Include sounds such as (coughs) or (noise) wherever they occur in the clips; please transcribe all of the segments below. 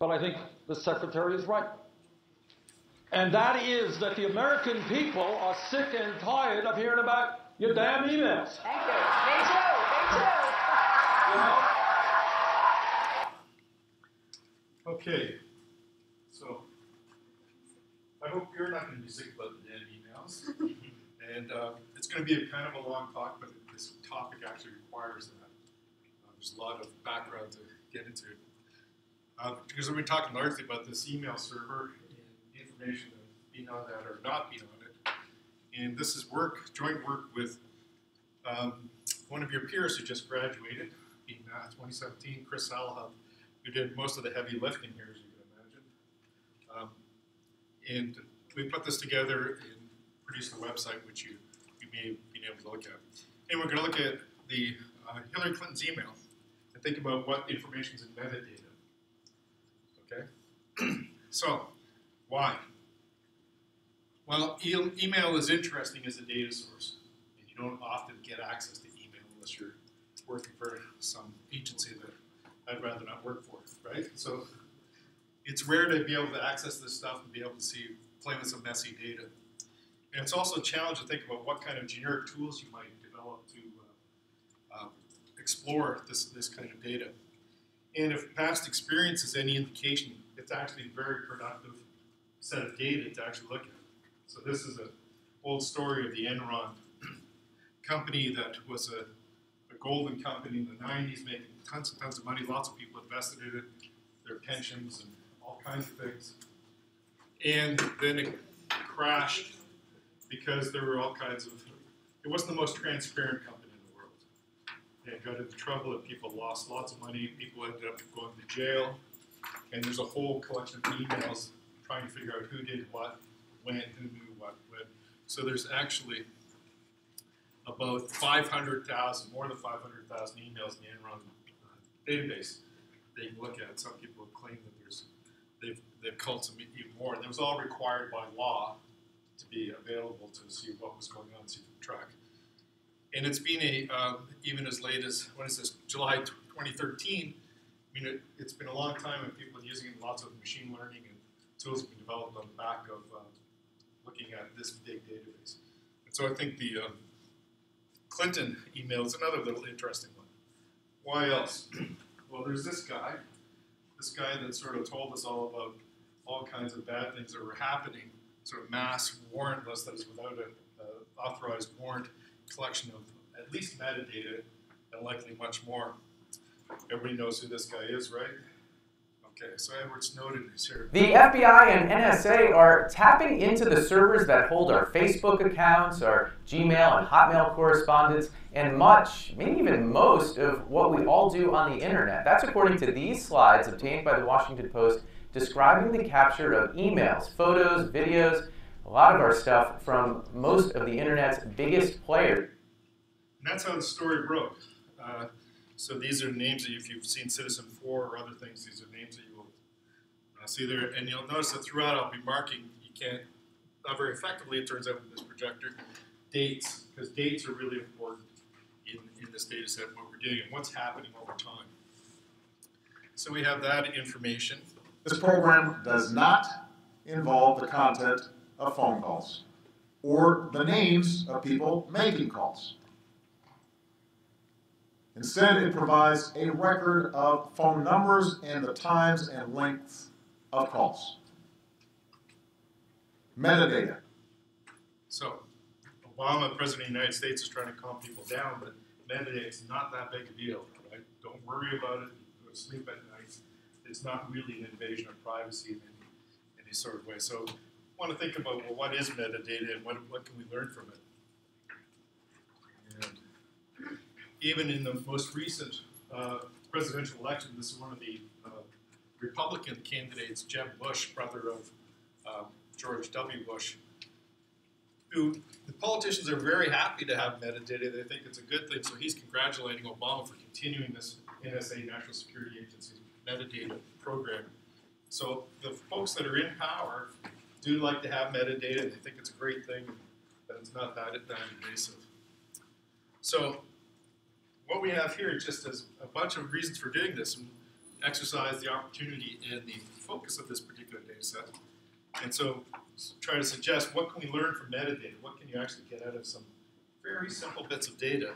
but I think the Secretary is right. And that is that the American people are sick and tired of hearing about your damn emails. Thank you. Me too. Me too. You (laughs) know? Okay, so I hope you're not going to be sick about the damn emails. (laughs) and uh, it's going to be a kind of a long talk, but this topic actually requires that. Uh, there's a lot of background to get into. Uh, because we've been talking largely about this email server and information being on that or not being on it. And this is work, joint work with um, one of your peers who just graduated in uh, 2017, Chris Salahub who did most of the heavy lifting here, as you can imagine. Um, and we put this together and produced a website, which you, you may have been able to look at. And we're going to look at the uh, Hillary Clinton's email and think about what information is embedded in. Okay? (clears throat) so, why? Well, email is interesting as a data source, and you don't often get access to email unless you're working for some agency that I'd rather not work for, right? So it's rare to be able to access this stuff and be able to see, play with some messy data. And it's also a challenge to think about what kind of generic tools you might develop to uh, uh, explore this, this kind of data. And if past experience is any indication, it's actually a very productive set of data to actually look at. So this is an old story of the Enron (clears throat) company that was a, a golden company in the 90s making tons and tons of money. Lots of people invested in it, their pensions and all kinds of things. And then it crashed because there were all kinds of. It wasn't the most transparent company. And got into trouble, and people lost lots of money. People ended up going to jail. And there's a whole collection of emails trying to figure out who did what, when, who knew what, when. So there's actually about 500,000, more than 500,000 emails in the Enron uh, database that you can look at. Some people have claimed that there's they've they've culled some even more. And it was all required by law to be available to see what was going on, see the track. And it's been a um, even as late as when is this July 2013. I mean, it, has been a long time, and people are using. Lots of machine learning and tools have been developed on the back of uh, looking at this big database. And so I think the um, Clinton email is another little interesting one. Why else? well, there's this guy, this guy that sort of told us all about all kinds of bad things that were happening, sort of mass warrantless, that is without an authorized warrant, collection of at least metadata and likely much more. Everybody knows who this guy is, right? Okay, so Edward Snowden is here. The FBI and NSA are tapping into the servers that hold our Facebook accounts, our Gmail and Hotmail correspondence, and much, maybe even most, of what we all do on the internet. That's according to these slides obtained by the Washington Post describing the capture of emails, photos, videos, a lot of our stuff from most of the internet's biggest players. And that's how the story broke. Uh, so these are names that if you've seen Citizenfour or other things, these are names that you will uh, see there. And you'll notice that throughout I'll be marking, you can't, not very effectively it turns out with this projector, dates, because dates are really important in, in this data set, what we're doing and what's happening over time. So we have that information. This program does not involve the content of phone calls or the names of people making calls. Instead, it provides a record of phone numbers and the times and lengths of calls. Metadata. So, Obama, President of the United States, is trying to calm people down, but metadata is not that big a deal. Right? Don't worry about it. Go sleep at night. It's not really an invasion of privacy in any, any sort of way. So, want to think about well, what is metadata and what, what can we learn from it? And even in the most recent uh, presidential election, this is one of the uh, Republican candidates, Jeb Bush, brother of uh, George W. Bush, who the politicians are very happy to have metadata. They think it's a good thing. So he's congratulating Obama for continuing this NSA, National Security Agency, metadata program. So the folks that are in power do like to have metadata. And they think it's a great thing, but it's not that, that invasive. So what we have here just as a bunch of reasons for doing this. And exercise the opportunity and the focus of this particular data set. And so try to suggest what can we learn from metadata? What can you actually get out of some very simple bits of data?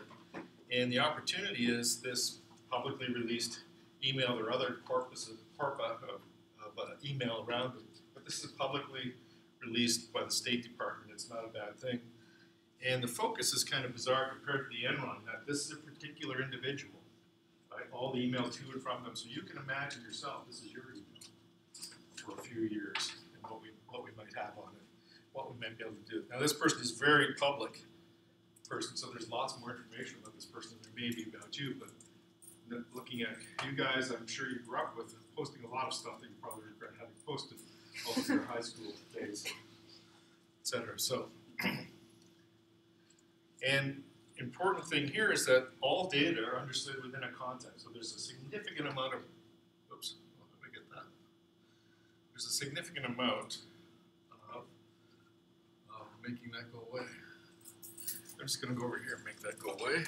And the opportunity is this publicly released email or other corpus of, corpus of, of uh, email around. This is publicly released by the State Department. It's not a bad thing. And the focus is kind of bizarre compared to the Enron, that this is a particular individual, right? All the email to and from them. So you can imagine yourself, this is your email for a few years and what we, what we might have on it, what we might be able to do. Now, this person is very public person, so there's lots more information about this person than there may be about you, but looking at you guys, I'm sure you grew up with posting a lot of stuff that you probably regret having posted over your high school days, et cetera. So, and important thing here is that all data are understood within a context. So there's a significant amount of, oops, well, let me get that. There's a significant amount of, of making that go away. I'm just gonna go over here and make that go away.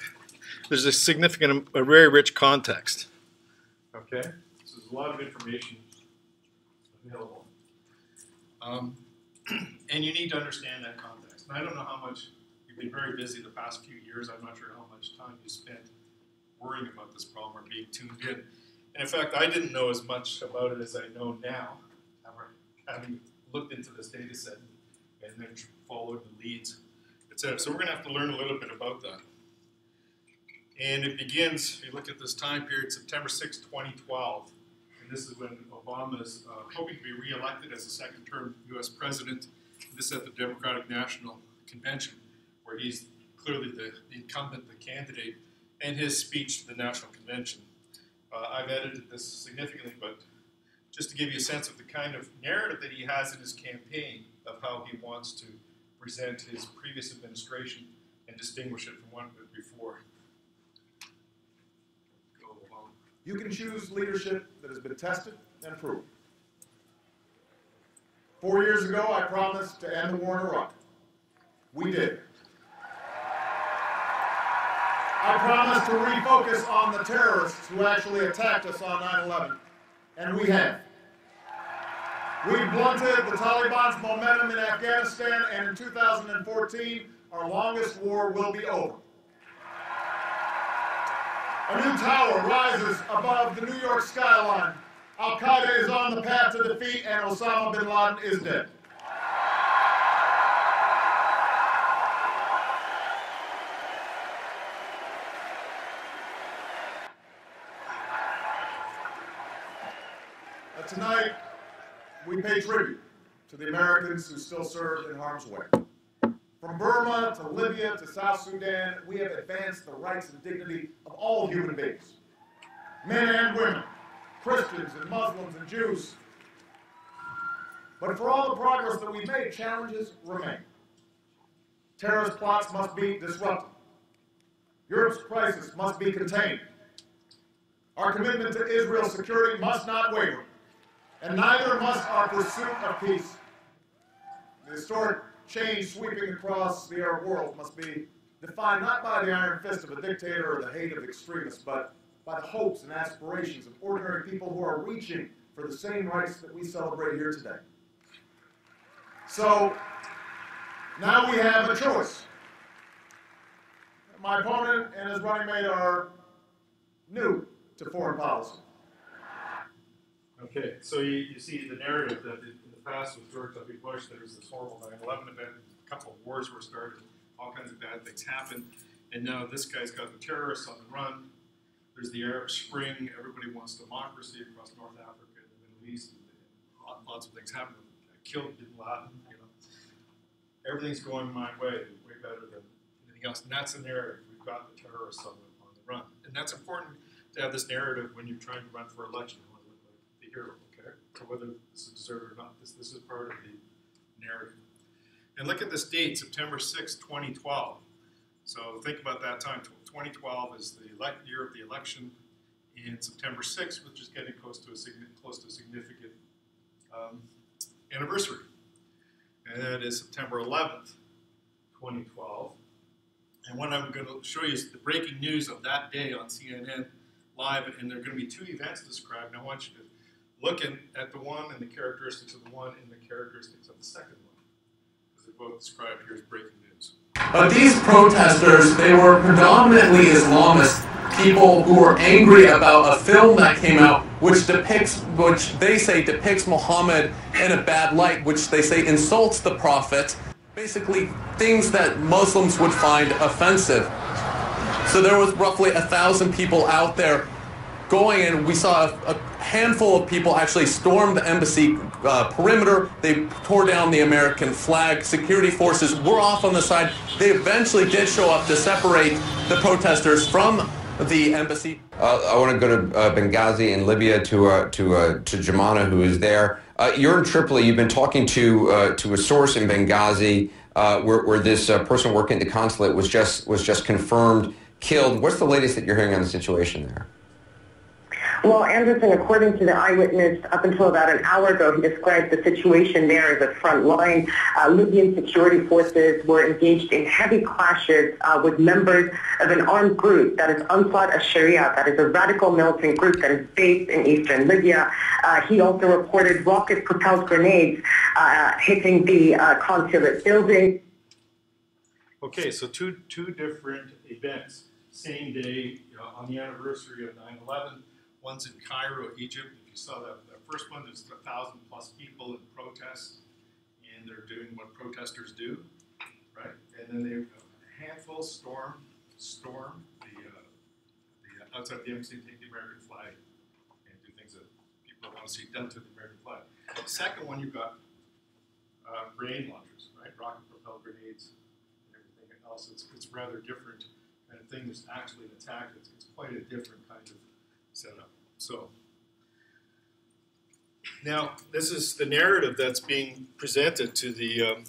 There's a significant, a very rich context. Okay, so there's a lot of information available. Um, (clears throat) and you need to understand that context. And I don't know how much, you've been very busy the past few years, I'm not sure how much time you spent worrying about this problem or being tuned in. And in fact, I didn't know as much about it as I know now, having looked into this data set and then followed the leads, et cetera. So we're gonna have to learn a little bit about that. And it begins, if you look at this time period, September 6, 2012. And this is when Obama is uh, hoping to be reelected as a second term US president. This is at the Democratic National Convention, where he's clearly the, the incumbent, the candidate, and his speech to the National Convention. Uh, I've edited this significantly, but just to give you a sense of the kind of narrative that he has in his campaign of how he wants to present his previous administration and distinguish it from one before. Go along. You can choose leadership that has been tested and proven. Four years ago, I promised to end the war in Iraq. We did. I promised to refocus on the terrorists who actually attacked us on 9 11, and we have. We blunted the Taliban's momentum in Afghanistan, and in 2014, our longest war will be over. A new tower rises above the New York skyline. Al Qaeda is on the path to defeat, and Osama bin Laden is dead. But tonight, we pay tribute to the Americans who still serve in harm's way. From Burma to Libya to South Sudan, we have advanced the rights and dignity of all human beings men and women, Christians and Muslims and Jews. But for all the progress that we've made, challenges remain. Terrorist plots must be disrupted. Europe's crisis must be contained. Our commitment to Israel's security must not waver, and neither must our pursuit of peace. The historic change sweeping across the Arab world must be defined not by the iron fist of a dictator or the hate of extremists, but by the hopes and aspirations of ordinary people who are reaching for the same rights that we celebrate here today. So, now we have a choice. My opponent and his running mate are new to foreign policy. Okay, so you, you see the narrative that past with George W. Bush, there was this horrible 9 11 event, a couple of wars were started, all kinds of bad things happened, and now this guy's got the terrorists on the run. There's the Arab Spring, everybody wants democracy across North Africa and the Middle East, lots of things happen. Killed bin Laden, you know. Everything's going my way, way better than anything else, and that's the narrative. We've got the terrorists on the, on the run, and that's important to have this narrative when you're trying to run for election. You look like the hero, So whether this is deserved or not, this, this is part of the narrative. And look at this date, September sixth, 2012. So think about that time. 2012 is the year of the election, and September 6th, which is getting close to a close to a significant um, anniversary, and that is September 11th, 2012. And what I'm going to show you is the breaking news of that day on CNN live, and there are going to be two events described. And I want you to look in, at the one and the characteristics of the one and the characteristics of the second one, because they're both described here as breaking news. But these protesters, they were predominantly Islamist people who were angry about a film that came out which depicts, which they say depicts Muhammad in a bad light, which they say insults the Prophet, basically things that Muslims would find offensive. So there was roughly a thousand people out there going in, we saw a, a handful of people actually storm the embassy uh, perimeter. They tore down the American flag. Security forces were off on the side. They eventually did show up to separate the protesters from the embassy. Uh, I want to go to uh, Benghazi in Libya to uh, to uh, to Jomana, who is there. Uh, you're in Tripoli. You've been talking to to a source in Benghazi, where, where this person working at the consulate was just was just confirmed killed. What's the latest that you're hearing on the situation there? Well, Anderson, according to the eyewitness, up until about an hour ago, he described the situation there as a front line. Uh, Libyan security forces were engaged in heavy clashes uh, with members of an armed group that is Ansar al-Sharia, that is a radical militant group that is based in eastern Libya. Uh, he also reported rocket-propelled grenades uh, hitting the uh, consulate building. Okay, so two, two different events, same day on the anniversary of 9-11. One's in Cairo, Egypt. If you saw that, the first one, there's a thousand plus people in protest, and they're doing what protesters do, right? And then they a handful storm storm the, uh, the uh, outside the embassy, take the American flag, and do things that people want to see done to the American flag. The second one, you've got uh, grenade launchers, right? Rocket propelled grenades and everything else. It's, it's rather different kind of thing. There's actually an attack. It's, it's quite a different. So now this is the narrative that's being presented to the, um,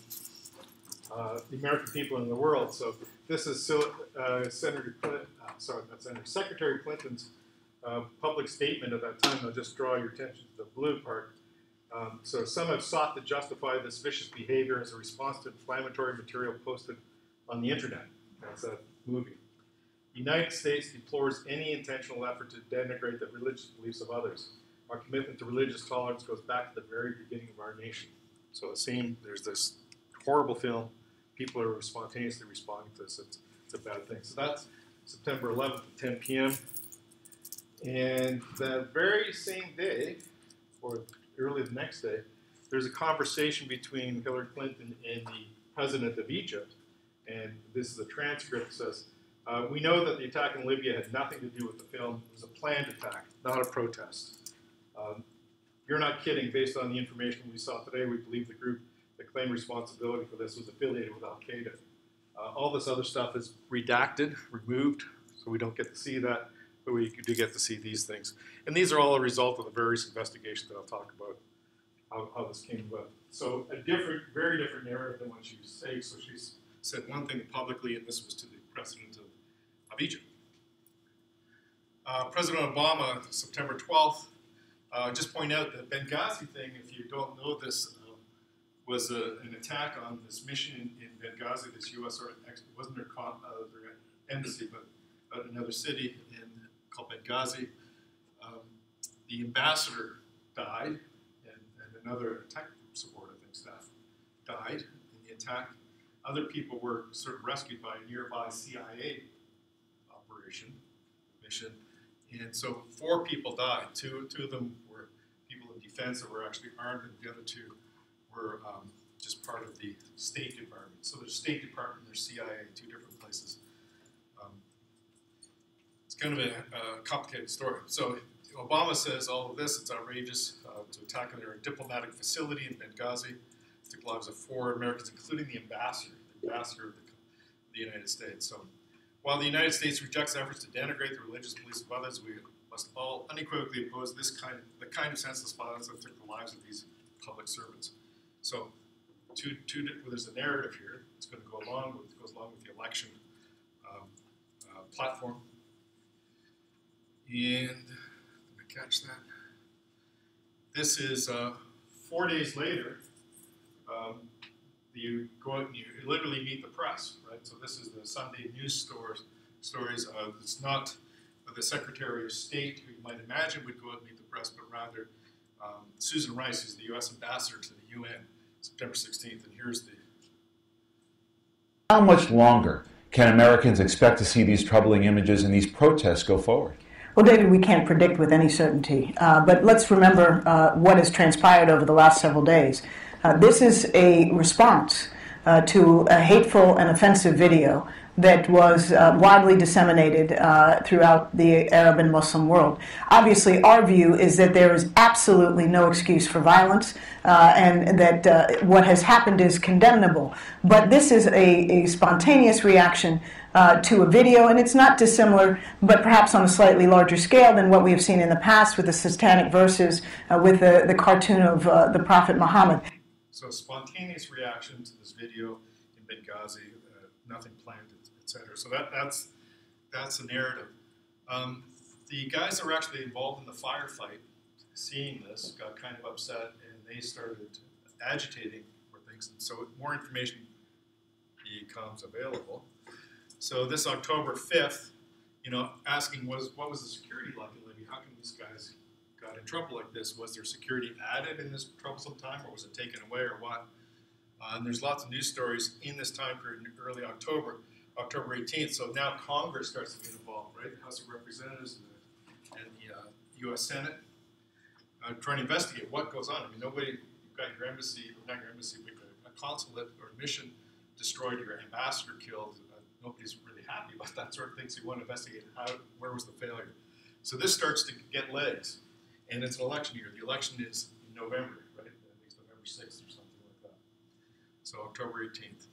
uh, the American people in the world. So this is uh, Senator Clinton, uh, sorry, not Senator, Secretary Clinton's uh, public statement at that time. I'll just draw your attention to the blue part. Um, so some have sought to justify this vicious behavior as a response to inflammatory material posted on the internet. That's a movie. United States deplores any intentional effort to denigrate the religious beliefs of others. Our commitment to religious tolerance goes back to the very beginning of our nation. So the same, there's this horrible film. People are spontaneously responding to this. It's, it's a bad thing. So that's September 11th at 10 p.m. And that very same day, or early the next day, there's a conversation between Hillary Clinton and the president of Egypt. And this is a transcript that says, uh, we know that the attack in Libya had nothing to do with the film. It was a planned attack, not a protest. Um, you're not kidding. Based on the information we saw today, we believe the group that claimed responsibility for this was affiliated with Al Qaeda. Uh, all this other stuff is redacted, removed, so we don't get to see that, but we do get to see these things. And these are all a result of the various investigations that I'll talk about how, how this came about. So a different, very different narrative than what she said. So she said one thing publicly, and this was to the president of of Egypt. Uh, President Obama, September 12th, uh, just point out the Benghazi thing, if you don't know this, uh, was a, an attack on this mission in, in Benghazi, this U.S. or wasn't their, uh, their embassy, but, but another city in, called Benghazi. Um, the ambassador died, and, and another tech support, I think, staff died in the attack. Other people were sort of rescued by a nearby CIA mission. And so four people died. Two, two of them were people in defense that were actually armed, and the other two were um, just part of the State Department. So there's State Department, there's CIA, two different places. Um, it's kind of a, a, complicated story. So Obama says all of this, it's outrageous uh, to attack their diplomatic facility in Benghazi. Took lives of four Americans, including the ambassador, the ambassador of the, the United States. So while the United States rejects efforts to denigrate the religious beliefs of others, we must all unequivocally oppose this kind of, the kind of senseless violence that took the lives of these public servants. So, two, two, well, there's a narrative here. It's going to go along with, goes along with the election um, uh, platform. And let me catch that. This is uh, four days later. Um, you go out and you literally meet the press, right? So this is the Sunday news stories. Stories. Uh, it's not of the Secretary of State, who you might imagine would go out and meet the press, but rather um, Susan Rice, who's the U.S. ambassador to the UN, September 16th. And here's the How much longer can Americans expect to see these troubling images and these protests go forward? Well, David, we can't predict with any certainty, uh, but let's remember uh, what has transpired over the last several days. Uh, this is a response uh, to a hateful and offensive video that was uh, widely disseminated uh, throughout the Arab and Muslim world. Obviously, our view is that there is absolutely no excuse for violence uh, and that uh, what has happened is condemnable. But this is a, a spontaneous reaction to a video, and it's not dissimilar, but perhaps on a slightly larger scale than what we have seen in the past with the satanic verses, with the, the cartoon of the Prophet Muhammad. So, spontaneous reaction to this video in Benghazi, nothing planned etc. So that, that's that's the narrative. Um, the guys that were actually involved in the firefight, seeing this, got kind of upset, and they started agitating for things. And so more information becomes available. So this October 5th, you know, asking was what was the security like in Libya? How can these guys got in trouble like this? Was there security added in this troublesome time, or was it taken away, or what? Uh, and there's lots of news stories in this time period, in early October. October 18th. So now Congress starts to get involved, right? The House of Representatives and the, and the uh, U.S. Senate uh, trying to investigate what goes on. I mean, nobody, you've got your embassy, not your embassy, but a consulate or mission destroyed, your ambassador killed. Uh, nobody's really happy about that sort of thing. So you want to investigate how, where was the failure. So this starts to get legs, and it's an election year. The election is in November, right? I think November 6th or something like that. So October 18th.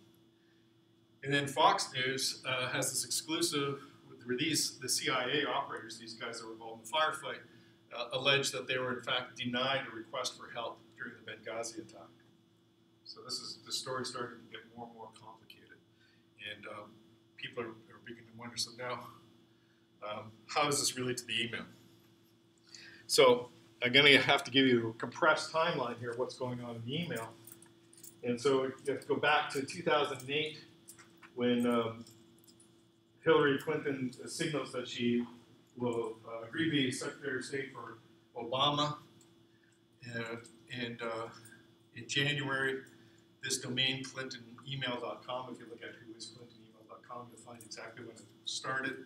And then Fox News uh, has this exclusive where these the CIA operators, these guys that were involved in the firefight, uh, alleged that they were in fact denied a request for help during the Benghazi attack. So this is the story starting to get more and more complicated, and um, people are, are, beginning to wonder. So now, um, how does this relate to the email? So I'm going to have to give you a compressed timeline here of what's going on in the email. And so you have to go back to 2008 when um, Hillary Clinton signals that she will uh, agree to be Secretary of State for Obama. And, and uh, in January, this domain, clintonemail.com, if you look at who is clintonemail.com, you'll find exactly when it started,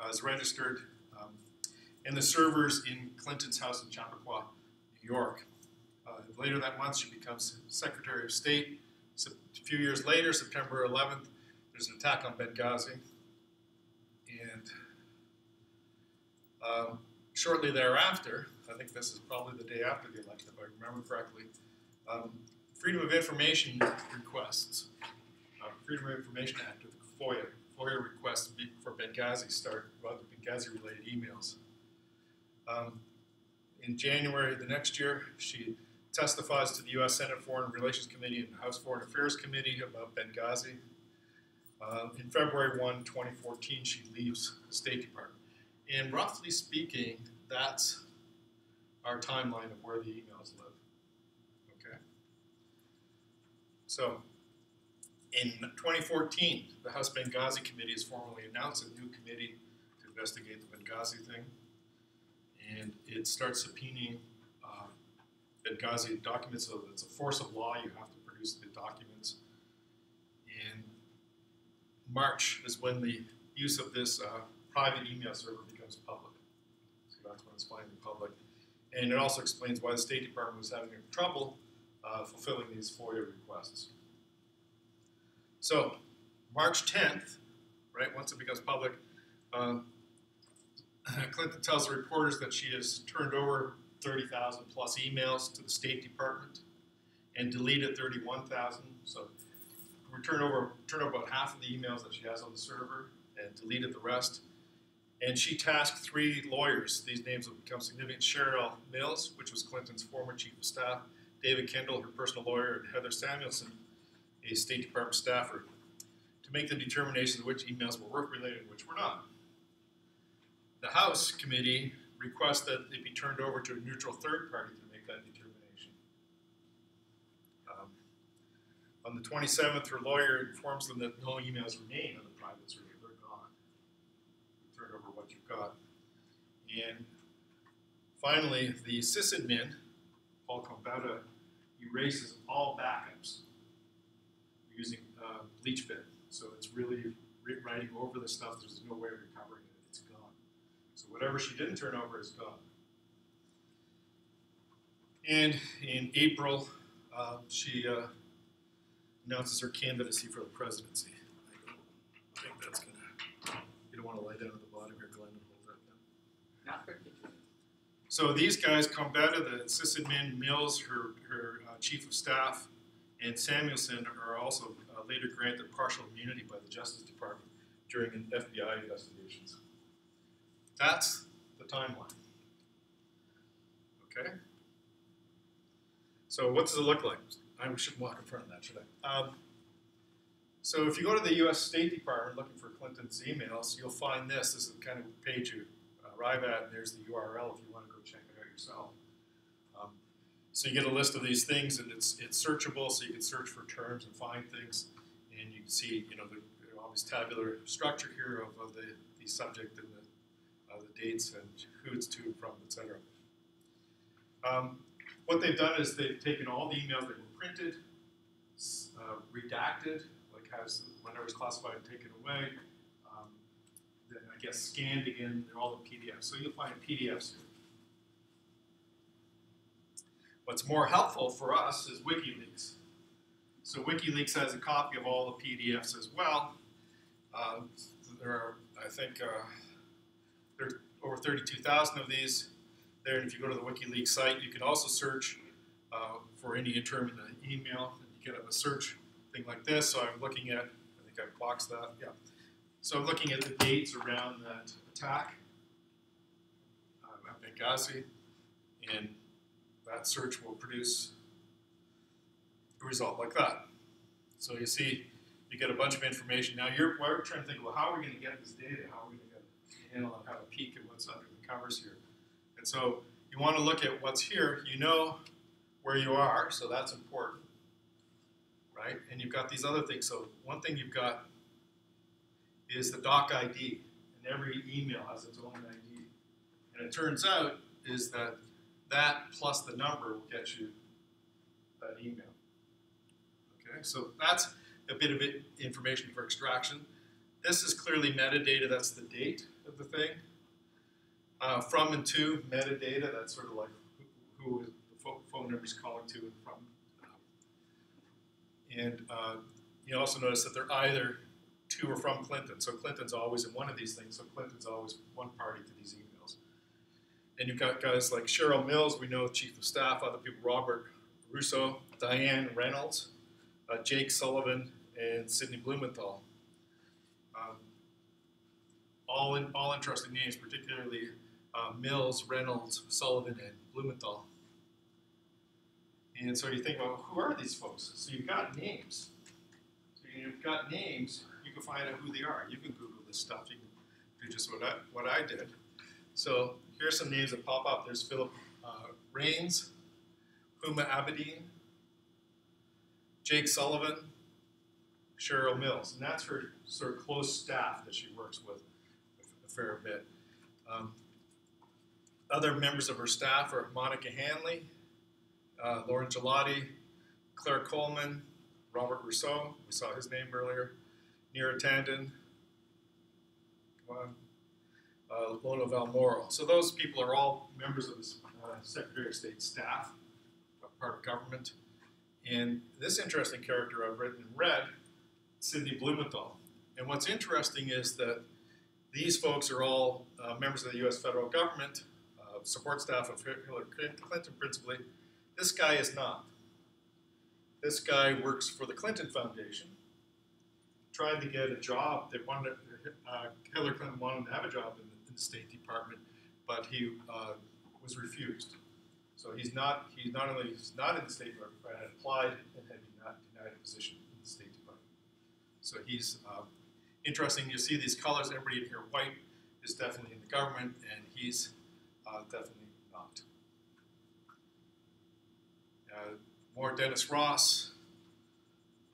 uh, is registered. And the servers in Clinton's house in Chappaqua, New York. Uh, later that month, she becomes Secretary of State. So a few years later, September 11th, there's an attack on Benghazi, and um, shortly thereafter, I think this is probably the day after the election, if I remember correctly, um, Freedom of Information requests, uh, Freedom of Information Act, the FOIA, FOIA requests for Benghazi start, the Benghazi-related emails. Um, in January of the next year, she testifies to the U.S. Senate Foreign Relations Committee and House Foreign Affairs Committee about Benghazi. Uh, in February 1, 2014, she leaves the State Department. And roughly speaking, that's our timeline of where the emails live. Okay? So, in 2014, the House Benghazi Committee has formally announced a new committee to investigate the Benghazi thing. And it starts subpoenaing uh, documents, so it's a force of law, you have to produce the documents. And March is when the use of this uh, private email server becomes public. So that's when it's finally public. And it also explains why the State Department was having trouble uh, fulfilling these FOIA requests. So, March 10th, right, once it becomes public, uh, Uh, Clinton tells the reporters that she has turned over 30,000 plus emails to the State Department and deleted 31,000. So we turned over, turned over about half of the emails that she has on the server and deleted the rest. And she tasked three lawyers. These names will become significant. Cheryl Mills, which was Clinton's former chief of staff, David Kendall, her personal lawyer, and Heather Samuelson, a State Department staffer, to make the determination of which emails were work-related and which were not. The House committee requests that they be turned over to a neutral third party to make that determination. On the 27th, her lawyer informs them that no emails remain on the private server. They're gone. Turn over what you've got. And finally, the sysadmin, Paul Combetta, erases all backups using uh, BleachBit. So it's really writing over the stuff. There's no way of recovering it. It's gone. So whatever she didn't turn over is gone. And in April, uh, she uh, announces her candidacy for the presidency. I don't think that's going to, you don't want to lie down at the bottom here, Glenn, and hold that down. Not particularly. So these guys, Combetta, the sysadmin, Mills, her, her uh, chief of staff, and Samuelson are also uh, later granted partial immunity by the Justice Department during FBI investigations. That's the timeline. Okay? So what does it look like? I shouldn't walk in front of that, should I? Um, so if you go to the U.S. State Department looking for Clinton's emails, you'll find this. This is the kind of page you arrive at, and there's the URL if you want to go check it out yourself. Um, so you get a list of these things, and it's it's searchable, so you can search for terms and find things, and you can see, you know, the, obvious tabular structure here of, of the, the subject and the, uh, the dates and who it's to and from, etc. Um, what they've done is they've taken all the emails that were printed, uh, redacted, like has whenever it's classified and taken away, um, then I guess scanned again, they're all in PDFs. So you'll find PDFs here. What's more helpful for us is WikiLeaks. So WikiLeaks has a copy of all the PDFs as well. Uh, there are, I think, uh, there are over 32,000 of these there. And if you go to the WikiLeaks site, you can also search uh, for any term in the email. You get a search thing like this. So I'm looking at, I think I've boxed that, yeah. So I'm looking at the dates around that attack uh, at Benghazi, and that search will produce a result like that. So you see, you get a bunch of information. Now you're we're trying to think, well, how are we going to get this data? How are we to and have a peek at what's under the covers here? And so you want to look at what's here. You know where you are, so that's important, right? And you've got these other things. So one thing you've got is the doc ID, and every email has its own ID. And it turns out is that that plus the number will get you that email. Okay, so that's a bit of information for extraction. This is clearly metadata, that's the date of the thing. Uh, from and to metadata, that's sort of like who, who the phone number is calling to and from. And uh, you also notice that they're either to or from Clinton. So Clinton's always in one of these things, so Clinton's always one party to these emails. And you've got guys like Cheryl Mills, we know Chief of Staff, other people, Robert Russo, Diane Reynolds, uh, Jake Sullivan, and Sidney Blumenthal. Um, all, in, all interesting names, particularly uh, Mills, Reynolds, Sullivan, and Blumenthal. And so you think, well, who are these folks? So you've got names. So you've got names, you can find out who they are. You can Google this stuff. You can do just what I, what I did. So here's some names that pop up. There's Philip uh, Reines, Huma Abedin, Jake Sullivan, Cheryl Mills. And that's her sort of close staff that she works with fair bit. Um, other members of her staff are Monica Hanley, uh, Lauren Jiloty, Claire Coleman, Robert Russo, we saw his name earlier, Neera Tanden, come on, uh, Lona Valmoro. So those people are all members of the uh, Secretary of State staff, part of government. And this interesting character I've written in red, Sidney Blumenthal. And what's interesting is that these folks are all uh, members of the U.S. federal government, uh, support staff of Hillary Clinton principally. This guy is not. This guy works for the Clinton Foundation, tried to get a job. They wanted uh, Hillary Clinton wanted to have a job in the, in the State Department, but he uh, was refused. So he's not he's not only he's not in the State Department, but had applied and had denied, denied a position in the State Department. So he's uh, interesting. You see these colors. Everybody in here, white is definitely in the government, and he's uh, definitely not. Uh, more Dennis Ross.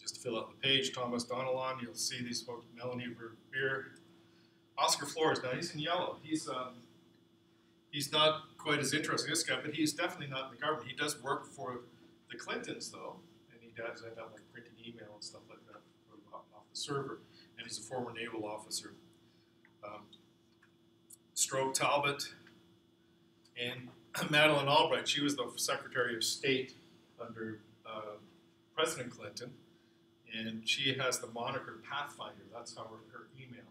Just to fill out the page, Thomas Donilon. You'll see these folks. Melanie Verveer. Oscar Flores. Now he's in yellow. He's um, he's not quite as interesting as this guy, but he's definitely not in the government. He does work for the Clintons, though, and he does end up like printing email and stuff like that off the server. And he's a former naval officer. Um, Strobe Talbott and (clears throat) Madeleine Albright. She was the Secretary of State under uh, President Clinton, and she has the moniker Pathfinder. That's how her, her email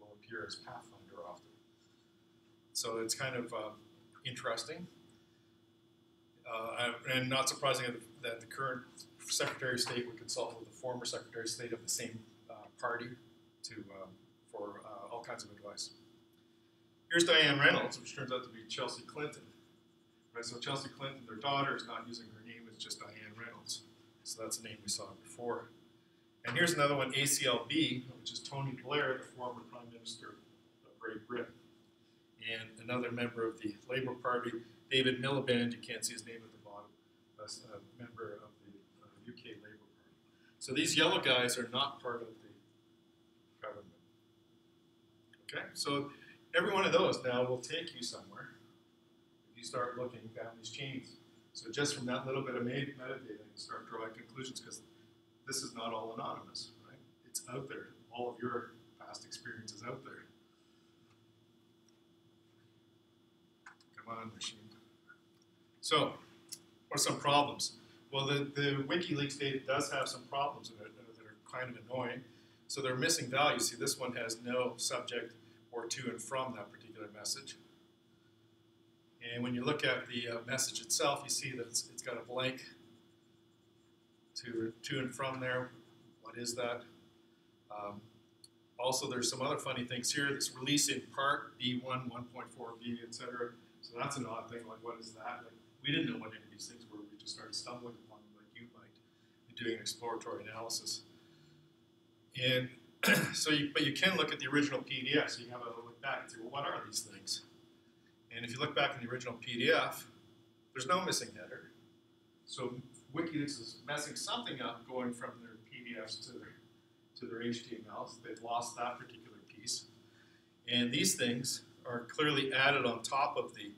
will appear as Pathfinder often. So it's kind of uh, interesting. Uh, and not surprising that- the current Secretary of State would consult with the former Secretary of State of the same party to um, for uh, all kinds of advice. Here's Diane Reynolds, which turns out to be Chelsea Clinton. Right, so Chelsea Clinton, their daughter, is not using her name; it's just Diane Reynolds. So that's the name we saw before. And here's another one, ACLB, which is Tony Blair, the former Prime Minister of Great Britain and another member of the Labour Party, David Miliband. You can't see his name at the bottom. A member of the uh, UK Labour Party. So these yellow guys are not part of the government. Okay, so every one of those now will take you somewhere if you start looking down these chains. So just from that little bit of metadata, you start drawing conclusions because this is not all anonymous, right? It's out there. All of your past experience is out there. Come on, machine. So, what are some problems? Well, the, the WikiLeaks data does have some problems in it that are kind of annoying. So they're missing values. See, this one has no subject or to and from that particular message. And when you look at the uh, message itself, you see that it's, it's got a blank to, to and from there. What is that? Um, also, there's some other funny things here. This release in part B1, 1.4b, etc. So that's an odd thing. Like, what is that? Like, we didn't know what any of these things were. We just started stumbling upon them, like you might, be doing an exploratory analysis. And (clears throat) so, you, but you can look at the original PDF. So you have a look back and say, well, what are these things? And if you look back in the original PDF, there's no missing header. So WikiLeaks is messing something up going from their PDFs to their to their HTMLs. They've lost that particular piece. And these things are clearly added on top of the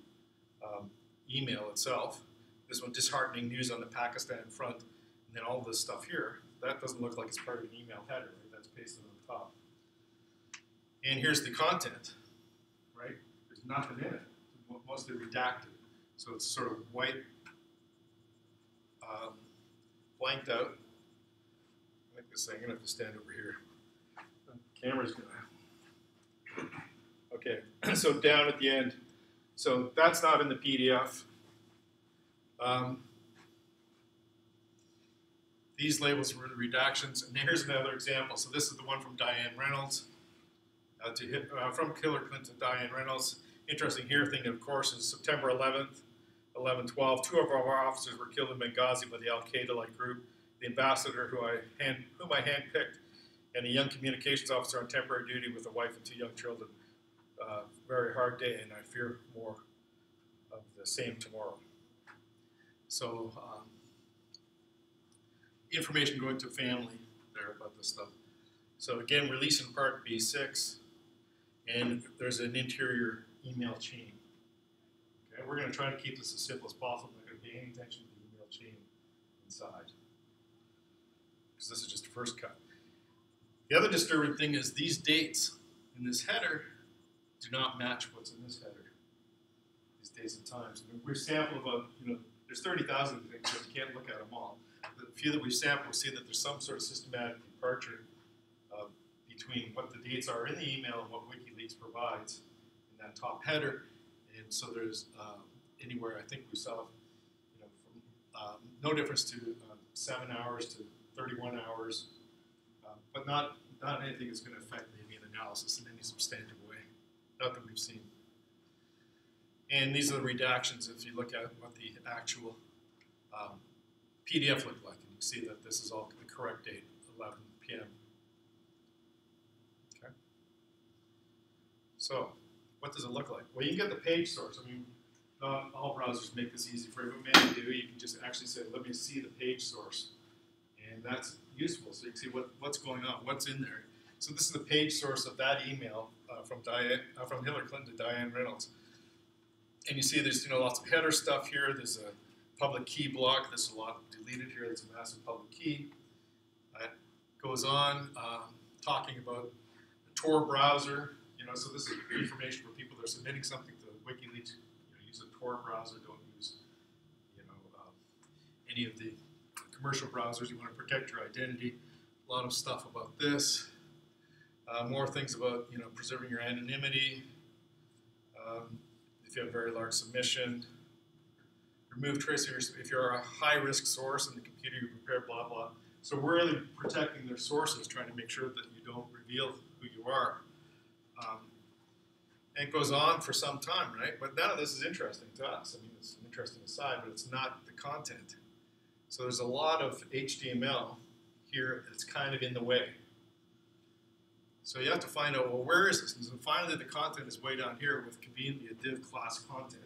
um, email itself. This one, disheartening news on the Pakistan front, and then all this stuff here. That doesn't look like it's part of an email header, right? That's pasted on. And here's the content, right? There's nothing in it, Mo- mostly redacted. So it's sort of white, um, blanked out. I think this thing, I'm gonna have to stand over here. The camera's gonna. Okay, (clears throat) so down at the end. So that's not in the PDF. Um, these labels were the redactions, and here's another example. So this is the one from Diane Reynolds uh, to hit, uh, from Hillary Clinton, Diane Reynolds. Interesting here thing, of course, is September 11th, 11-12. Two of our officers were killed in Benghazi by the Al Qaeda-like group. The ambassador, who I hand, whom I handpicked, and a young communications officer on temporary duty with a wife and two young children. Uh, very hard day, and I fear more of the same tomorrow. So, um, information going to family there about this stuff. So again, release in part B6, and there's an interior email chain. Okay, we're going to try to keep this as simple as possible. Not going to pay any attention to the email chain inside, because this is just a first cut. The other disturbing thing is these dates in this header do not match what's in this header. These days and times. And we've sampled about, you know, there's 30,000 things, so you can't look at them all. The few that we've sampled, we see that there's some sort of systematic departure uh, between what the dates are in the email and what WikiLeaks provides in that top header. And so there's um, anywhere, I think we saw, you know, from um, no difference to uh, seven hours to 31 hours, uh, but not not anything that's going to affect the immune analysis in any substantive way. Not that we've seen. And these are the redactions if you look at what the actual um, PDF looked like. And you see that this is all the correct date, 11 p.m. Okay. So, what does it look like? Well, you can get the page source. I mean, not all browsers make this easy for you, but many do. You can just actually say, let me see the page source. And that's useful, so you can see what, what's going on, what's in there. So this is the page source of that email uh, from Diane, uh, from Hillary Clinton to Diane Reynolds. and you see there's you know lots of header stuff here. There's a public key block. There's a lot deleted here. There's a massive public key. That goes on um, talking about the Tor browser. You know, so this is information for people that are submitting something to WikiLeaks. You know, use a Tor browser. Don't use you know um, any of the commercial browsers. You want to protect your identity. A lot of stuff about this. Uh, more things about you know preserving your anonymity. Um, if you have a very large submission, remove tracers if you're a high risk source in the computer you prepare, blah blah. So we're really protecting their sources, trying to make sure that you don't reveal who you are. Um, and it goes on for some time, right? But none of this is interesting to us. I mean, it's an interesting aside, but it's not the content. So there's a lot of HTML here that's kind of in the way. So you have to find out, well, where is this? And finally, the content is way down here with conveniently a div class content.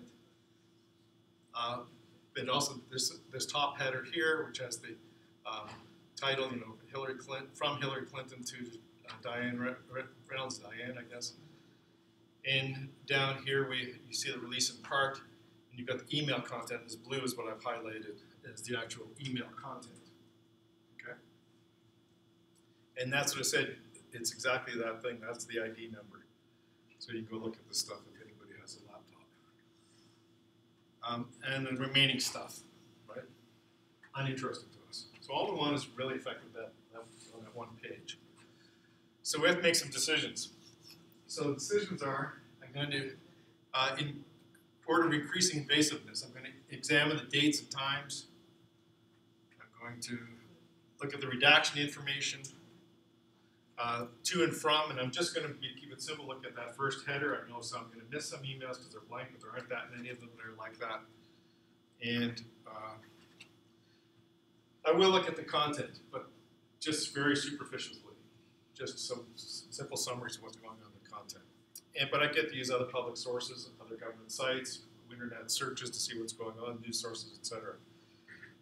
Uh, but also this this top header here, which has the um, title, you know, Hillary Clinton from Hillary Clinton to Diane Re Re Reynolds, Diane, I guess. And down here, we you see the release in part, and you've got the email content. This blue is what I've highlighted as the actual email content. Okay. And that's what I said it's exactly that thing. That's the ID number. So you can go look at the stuff if anybody has a laptop. Um, and the remaining stuff, right? Uninteresting to us. So all we want is really effective that, that on that one page. So we have to make some decisions. So the decisions are, I'm going to, uh, in order of increasing invasiveness, I'm going to examine the dates and times. I'm going to look at the redaction information, uh, to and from, and I'm just going to keep it simple, look at that first header. I know some, I'm going to miss some emails because they're blank, but there aren't that many of them that are like that. And uh, I will look at the content, but just very superficially, just some simple summaries of what's going on in the content. And, but I get to use other public sources, other government sites, internet searches to see what's going on, news sources, etc.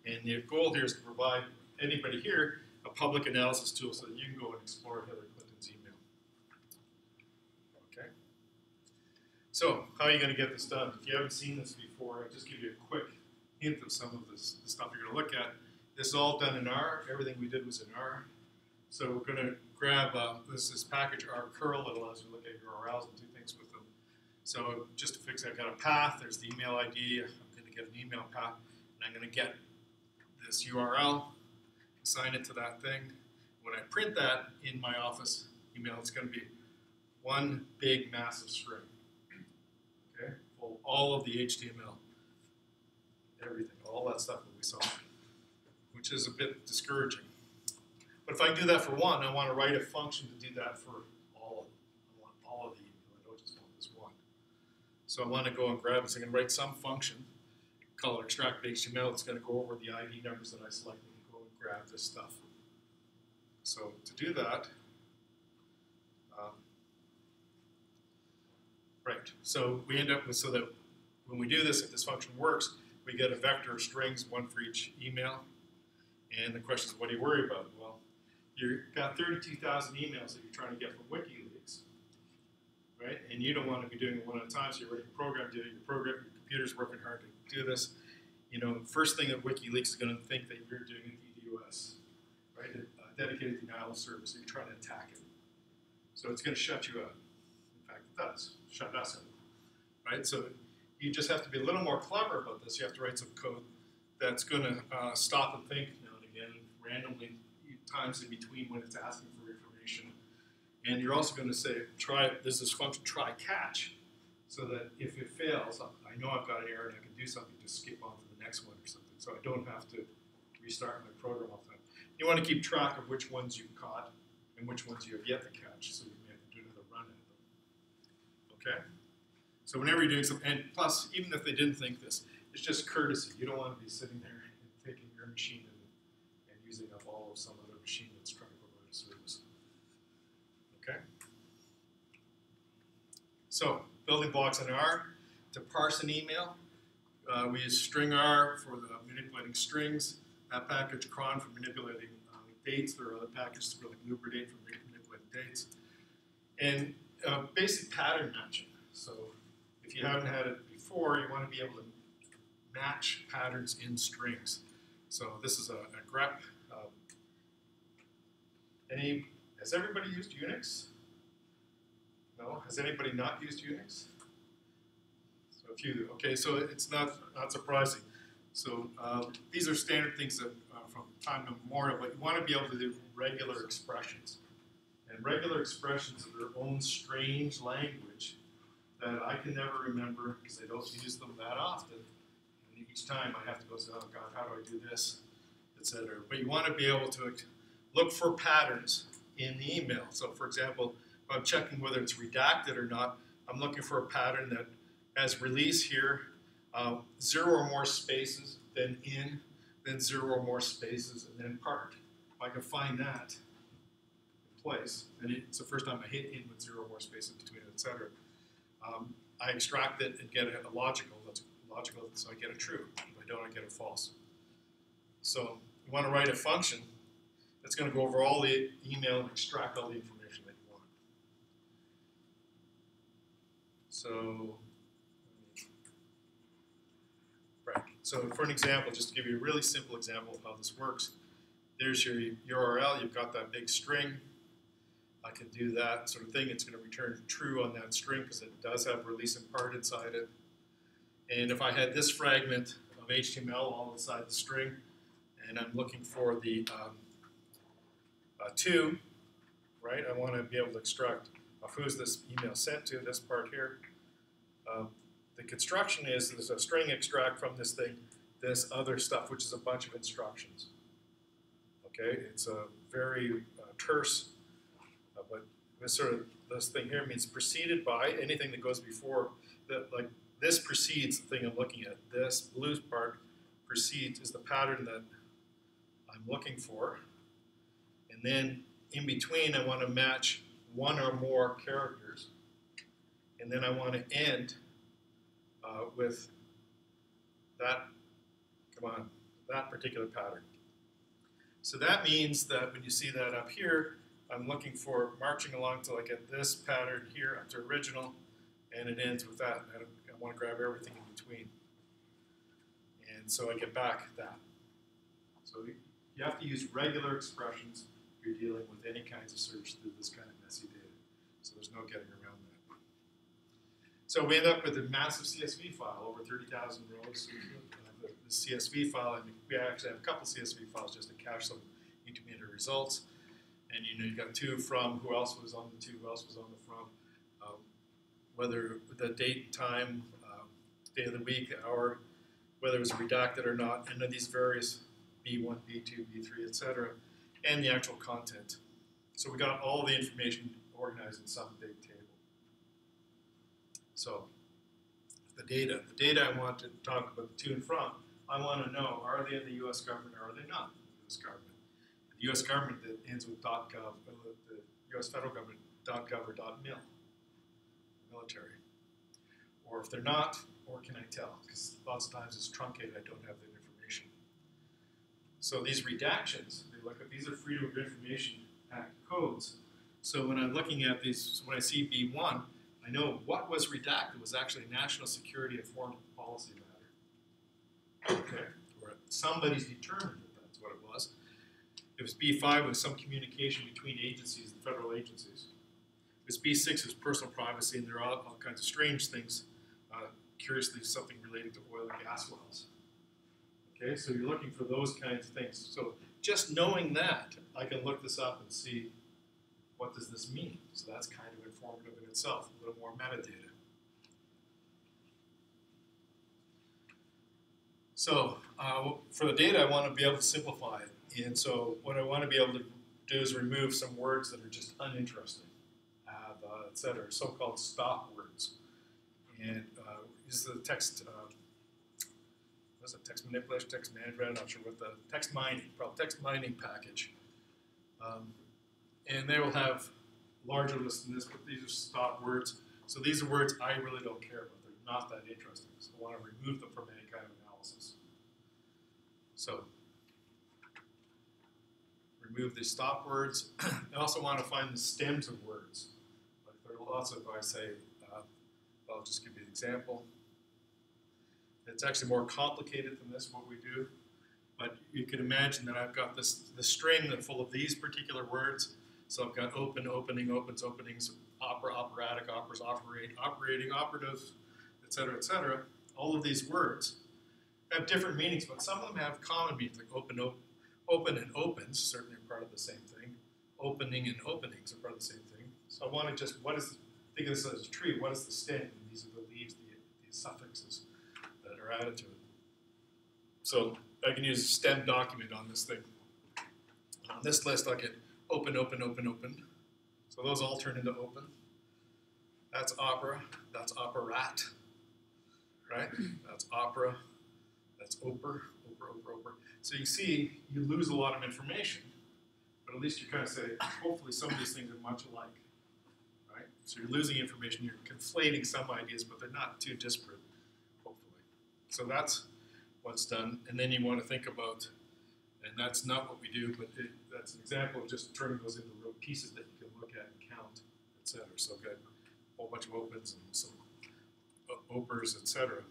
And the goal here is to provide anybody here a public analysis tool so that you can go and explore Hillary Clinton's email. Okay? So, how are you going to get this done? If you haven't seen this before, I'll just give you a quick hint of some of this, the stuff you're going to look at. This is all done in R. Everything we did was in R. So we're going to grab uh, this, package R curl that allows you to look at your URLs and do things with them. So just to fix I've got a path. There's the email ID. I'm going to get an email path, and I'm going to get this URL assign it to that thing. When I print that in my office email, it's going to be one big massive string. Okay, all of the HTML, everything, all that stuff that we saw, which is a bit discouraging. But if I do that for one, I want to write a function to do that for all of them. I want all of the. I don't just want this one. So I want to go and grab this. I can write some function, call it extract HTML. It's going to go over the ID numbers that I selected and go and grab this stuff. So to do that, um, right, so we end up with, so that when we do this, if this function works, we get a vector of strings, one for each email. And the question is, what do you worry about? You've got 32,000 emails that you're trying to get from WikiLeaks, right? And you don't want to be doing it one at a time, so you're writing a program, doing your program, your computer's working hard to do this. You know, first thing that WikiLeaks is going to think that you're doing DDoS, right? A dedicated denial of service, so you're trying to attack it. So it's going to shut you out. In fact, it does. Shut us out. Right? So you just have to be a little more clever about this. You have to write some code that's going to uh, stop and think now and again, randomly, times in between when it's asking for information. And you're also going to say, try, there's this function try catch, so that if it fails, I know I've got an error and I can do something to skip on to the next one or something. So I don't have to restart my program all the time. You want to keep track of which ones you've caught and which ones you have yet to catch, so you may have to do another run at them. Okay? So whenever you're doing something, and plus, even if they didn't think this, it's just courtesy. You don't want to be sitting there and taking your machine and, and using up all of some other machine that's trying to provide a service. Okay? So, building blocks in R to parse an email. Uh, we use stringr for the manipulating strings that package chron for manipulating uh, dates. There are other packages for like Lubridate for manipulating dates. And uh, basic pattern matching. So if you haven't had it before, you want to be able to match patterns in strings. So this is a, a grep. Uh, any, has everybody used Unix? No? Has anybody not used Unix? So a few, okay, so it's not, not surprising. So uh, these are standard things that, uh, from time immemorial, but you want to be able to do regular expressions. And regular expressions are their own strange language that I can never remember because I don't use them that often. And each time I have to go oh God, how do I do this, etc. But you want to be able to look for patterns in the email. So for example, I'm checking whether it's redacted or not, I'm looking for a pattern that has release here, uh, zero or more spaces, then in, then zero or more spaces, and then part. If I can find that in place, and it's the first time I hit in with zero or more spaces between it, etc. Um, I extract it and get a, logical. That's logical, so I get a true. If I don't, I get a false. So you want to write a function that's going to go over all the email and extract all the information that you want. So, right. So for an example, just to give you a really simple example of how this works, there's your URL. You've got that big string. I can do that sort of thing. It's going to return true on that string because it does have release and part inside it. And if I had this fragment of HTML all inside the string, and I'm looking for the um, uh, to, right? I want to be able to extract of who's this email sent to, this part here. Um, the construction is there's a string extract from this thing, this other stuff, which is a bunch of instructions. Okay, it's a very uh, terse but this sort of this thing here means preceded by anything that goes before that like this precedes the thing I'm looking at. This blue part precedes is the pattern that I'm looking for. And then in between I want to match one or more characters. And then I want to end uh, with that, come on, that particular pattern. So that means that when you see that up here, I'm looking for marching along till I get this pattern here up to original, and it ends with that. I, I want to grab everything in between. And so I get back that. So you have to use regular expressions if you're dealing with any kinds of search through this kind of messy data. So there's no getting around. So we end up with a massive CSV file, over 30,000 rows of the CSV file, and we actually have a couple CSV files just to cache some intermediate results and you know you've got two from who else was on the two, who else was on the from, um, whether the date, time, um, day of the week, hour, whether it was redacted or not, and these various B1, B2, B3, etc., and the actual content. So we got all the information organized in some big. So the data, the data I want to talk about the to and from, I want to know, are they in the U.S. government or are they not in the U.S. government? the U.S. government that ends with .gov, uh, the U.S. federal government .gov or .mil, military. Or if they're not, or can I tell? Because lots of times it's truncated, I don't have the information. So these redactions, they look at these are Freedom of Information Act codes. So when I'm looking at these, when I see B1, I know what was redacted was actually national security and foreign policy matter. Okay, or somebody's determined that that's what it was It was B5 was some communication between agencies, the federal agencies. It was B6 is personal privacy, and there are all, all kinds of strange things. Uh, curiously, something related to oil and gas wells. Okay, so you're looking for those kinds of things. So just knowing that, I can look this up and see what does this mean. So that's kind of informative in itself, a little more metadata. So uh, for the data, I want to be able to simplify it. And so what I want to be able to do is remove some words that are just uninteresting, uh, et cetera, so-called stop words. And uh, use the text, uh, what's it, text manipulation, text management, I'm not sure what the, text mining, probably text mining package. Um, and they will have larger list than this, but these are stop words. So these are words I really don't care about. They're not that interesting. So I want to remove them from any kind of analysis. So remove the stop words. (clears throat) I also want to find the stems of words. Like there are lots of, I say, uh, I'll just give you an example. It's actually more complicated than this, what we do. But you can imagine that I've got this, this string that's full of these particular words. So I've got open, opening, opens, openings, opera, operatic, operas, operate, operating, operative, et cetera, et cetera. All of these words have different meanings, but some of them have common meanings, like open, op- open and opens, certainly are part of the same thing. Opening and openings are part of the same thing. So I want to just, what is, think of this as a tree, what is the stem? These are the leaves, the, the suffixes that are added to it. So I can use stem document on this thing. On this list, I'll get open, open, open, open. So those all turn into open. That's opera. That's operat. Right? That's opera. That's oper, oper, oper, oper. So you see, you lose a lot of information, but at least you kind of say, hopefully some of these things are much alike. Right? So you're losing information, you're conflating some ideas, but they're not too disparate, hopefully. So that's what's done. And then you want to think about, and that's not what we do, but it, that's an example of just turning those into little pieces that you can look at and count, etc. So I've got a whole bunch of opens and some o- opers, etc.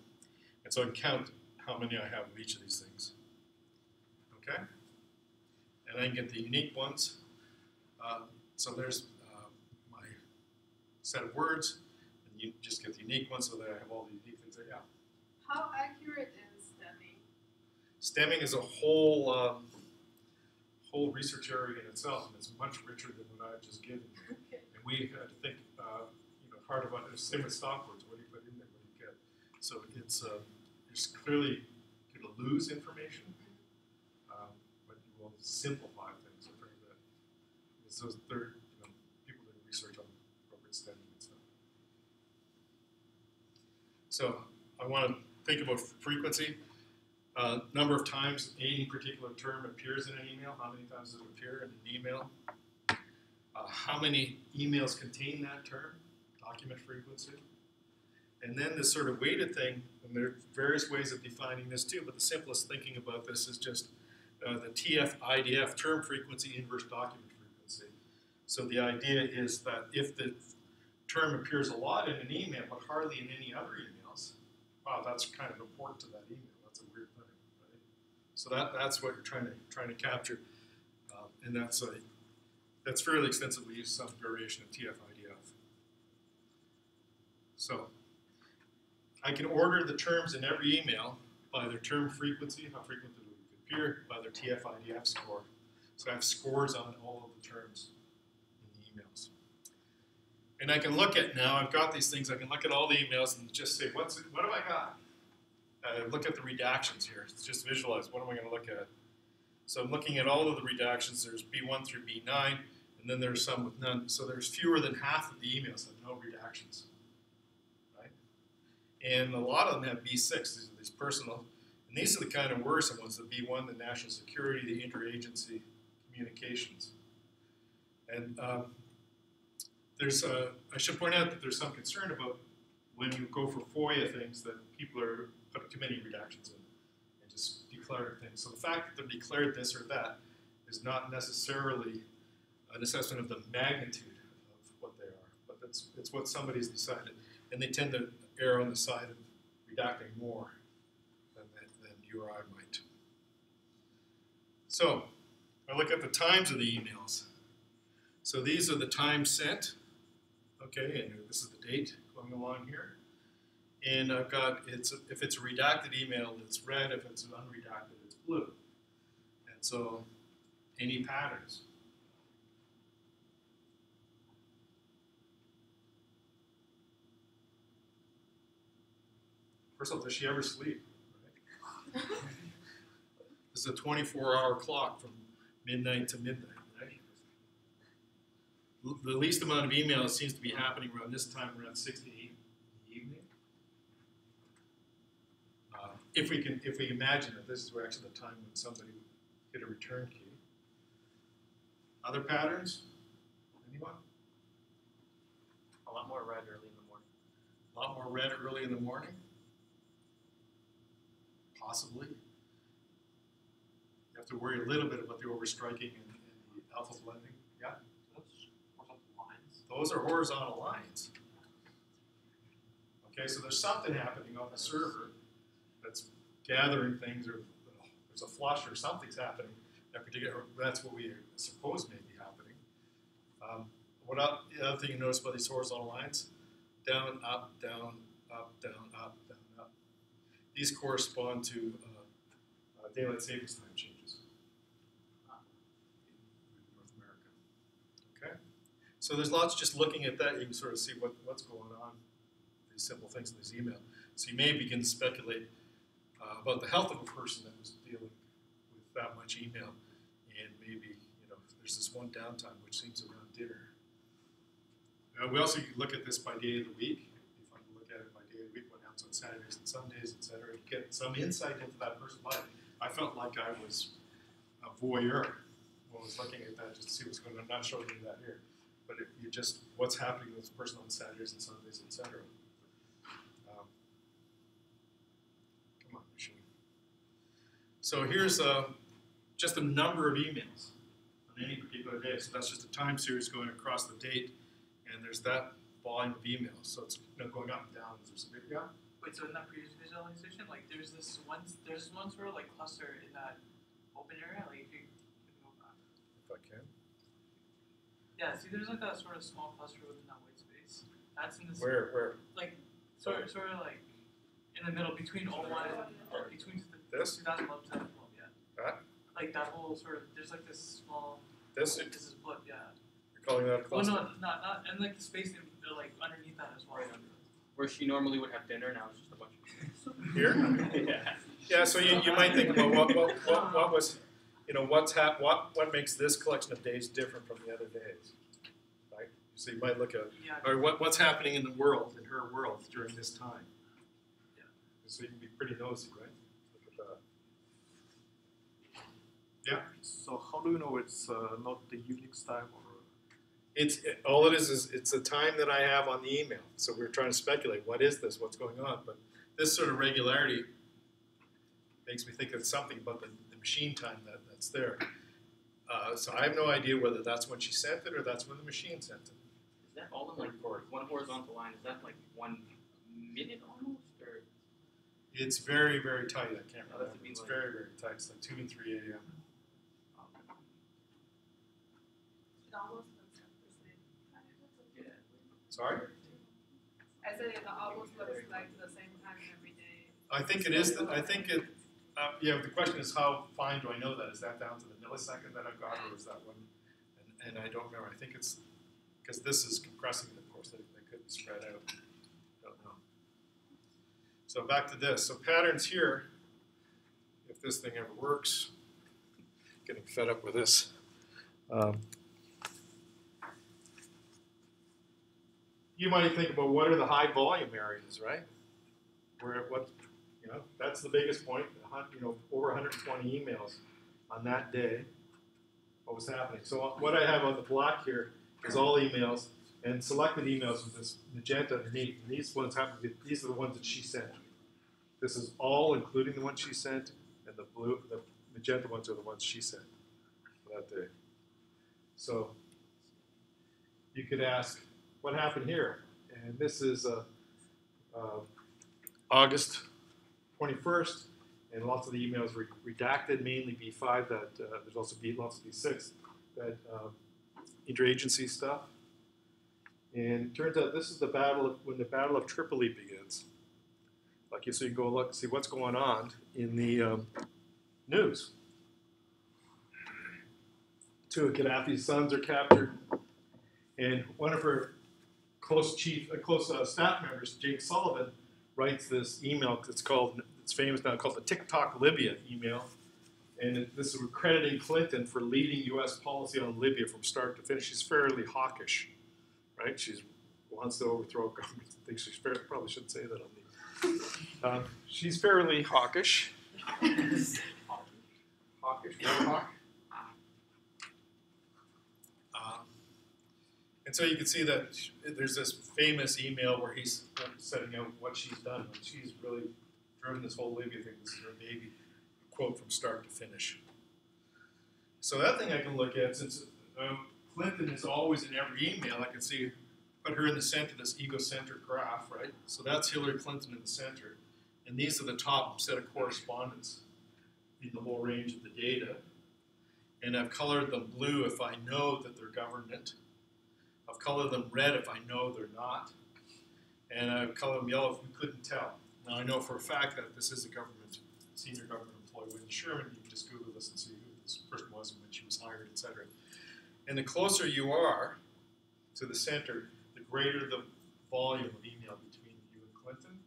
And so I can count how many I have of each of these things. Okay? And I can get the unique ones. Uh, so there's uh, my set of words, and you just get the unique ones so that I have all the unique things there. Yeah. How accurate? Stemming is a whole um, whole research area in itself, and it's much richer than what I've just given you. And we had to think, uh, you know, hard about it. Same with stop words. What do you put in there? What do you get? So it's uh, it's clearly going to lose information, um, but you will simplify things. I think that so there, you know, people doing research on appropriate stemming and stuff. So I want to think about frequency. Uh, number of times any particular term appears in an email. How many times does it appear in an email? Uh, how many emails contain that term? Document frequency. And then this sort of weighted thing, and there are various ways of defining this too, but the simplest thinking about this is just uh, the TF IDF term frequency inverse document frequency. So the idea is that if the term appears a lot in an email, but hardly in any other emails, wow, that's kind of important to that email. That's a weird thing, right? So that, that's what you're trying to trying to capture, uh, and that's a that's fairly extensively used some variation of TF-IDF. So I can order the terms in every email by their term frequency, how frequent they appear, by their TF-IDF score. So I have scores on all of the terms in the emails. And I can look at now, I've got these things, I can look at all the emails and just say, what's what have I got? Uh, look at the redactions here. Just visualize, what am I going to look at? So I'm looking at all of the redactions. There's B1 through B9, and then there's some with none. So there's fewer than half of the emails that have no redactions. Right? And a lot of them have B6, these are these personal. And these are the kind of worrisome ones, the B1, the national security, the interagency communications. And um, there's, uh, I should point out that there's some concern about when you go for FOIA things that people are putting too many redactions in and just declaring things. So the fact that they're declared this or that is not necessarily an assessment of the magnitude of what they are, but it's, it's what somebody's decided. And they tend to err on the side of redacting more than, than you or I might. So I look at the times of the emails. So these are the times sent, okay, and this is the date going along here. And uh, I've got, it's if it's a redacted email, it's red. If it's unredacted, it's blue. And so, any patterns? First of all, does she ever sleep? (laughs) Is a 24-hour clock from midnight to midnight, right? The least amount of emails seems to be happening around this time, around 6 to 8 in the evening. Uh, if we can, if we imagine that this is actually the time when somebody hit a return key. Other patterns? Anyone? A lot more red early in the morning. A lot more red early in the morning? Possibly. You have to worry a little bit about the overstriking and, and the alpha blending. Yeah? Those are horizontal lines. Okay, so there's something happening on the server gathering things, or there's a flush, or something's happening. That particular, that's what we suppose may be happening. Um, what the other thing you notice about these horizontal lines, down, up, down, up, down, up, down, up. These correspond to uh, uh, daylight savings time changes in North America. Okay, so there's lots. Just looking at that, you can sort of see what, what's going on. These simple things in this email. So you may begin to speculate uh, about the health of a person that was dealing with that much email, and maybe you know there's this one downtime which seems around dinner. Uh, we also look at this by day of the week. If I look at it by day of the week, what happens on Saturdays and Sundays, etc., to get some insight into that person's life. I felt like I was a voyeur when I was looking at that just to see what's going on. I'm not showing you that here, but if you just what's happening with this person on Saturdays and Sundays, etc. Um, come on, machine. So here's uh, just a number of emails on any particular day. So that's just a time series going across the date and there's that volume of emails. So it's you know, going up and down. There's a big gap. Wait, so in that previous visualization, like there's this one, there's one sort of like cluster in that open area. Like if you, if you go back. If I can. Yeah, see, there's like a sort of small cluster within that white space. That's in this. Where, where? Like, sort of, sort of like in the middle between 01 and or between the This? 2011 2012, yeah. That? Like that whole sort of, there's like this small. This? This is blip, yeah. You're calling that a Well, no, not not and like the space in, like underneath that as well. Where she normally would have dinner, now it's just a bunch of (laughs) Here? (laughs) yeah. Yeah, so you, you might think about what, what, what, what was, you know, what's hap- what, what makes this collection of days different from the other days, right? So you might look at, Yeah. or what, what's happening in the world, in her world during this time. Yeah. So you can be pretty nosy, right? Look at that. Yeah. So how do you know it's uh, not the Unix time or? It's it, all it is is it's a time that I have on the email. So we're trying to speculate what is this, what's going on. But this sort of regularity makes me think it's something about the, the machine time that, that's there. Uh, so I have no idea whether that's when she sent it or that's when the machine sent it. Is that all in like one horizontal line? Is that like one minute almost, or It's very very tight. I can't Oh, that's remember. a It's line. very very tight. It's like two and three a.m. It almost looks like the same. Yeah? Sorry. I said it almost looks like the same time every day. I think it is. I think it. Uh, yeah. The question is, how fine do I know that? Is that down to the millisecond that I've got, or is that one? And, and I don't remember. I think it's because this is compressing it. Of course, they, they couldn't spread out. Don't know. So back to this. So patterns here. If this thing ever works, getting fed up with this. Um, you might think about what are the high volume areas, right? Where what you know, that's the biggest point. You know, over 120 emails on that day. What was happening? So uh, what I have on the block here is all emails and selected emails with this magenta underneath. And these ones happen to be, these are the ones that she sent. This is all including the ones she sent, and the blue, the magenta ones are the ones she sent that day. So you could ask, what happened here? And this is uh, uh, August 21st, and lots of the emails were redacted, mainly B5. That uh, there's also B, lots of B6 that uh, interagency stuff. And turns out this is the battle of, when the Battle of Tripoli begins. Like you, so you can go look, see what's going on in the um, news. Two of Gaddafi's sons are captured, and one of her close chief, uh, close uh, staff members, Jake Sullivan, writes this email. It's called, it's famous now, called the Tick Tock Libya email, and it, this is crediting Clinton for leading U.S. policy on Libya from start to finish. She's fairly hawkish, right? She wants to overthrow (laughs) government. I think she's fair, probably shouldn't say that on the. Um, she's fairly hawkish. (laughs) hawkish, very hawk. Um, so you can see that sh- there's this famous email where he's setting out what she's done. She's really driven this whole Libya thing. This is her baby quote from start to finish. So that thing I can look at, since um, Clinton is always in every email, I can see, put her in the center, of this egocentric graph, right? So that's Hillary Clinton in the center. And these are the top set of correspondence in the whole range of the data. And I've colored them blue if I know that they're government. I've colored them red if I know they're not. And I've colored them yellow if we couldn't tell. Now I know for a fact that this is a government, senior government employee. Wendy Sherman, you can just Google this and see who this person was and when she was hired, etc. And the closer you are to the center, the greater the volume of email between you and Clinton,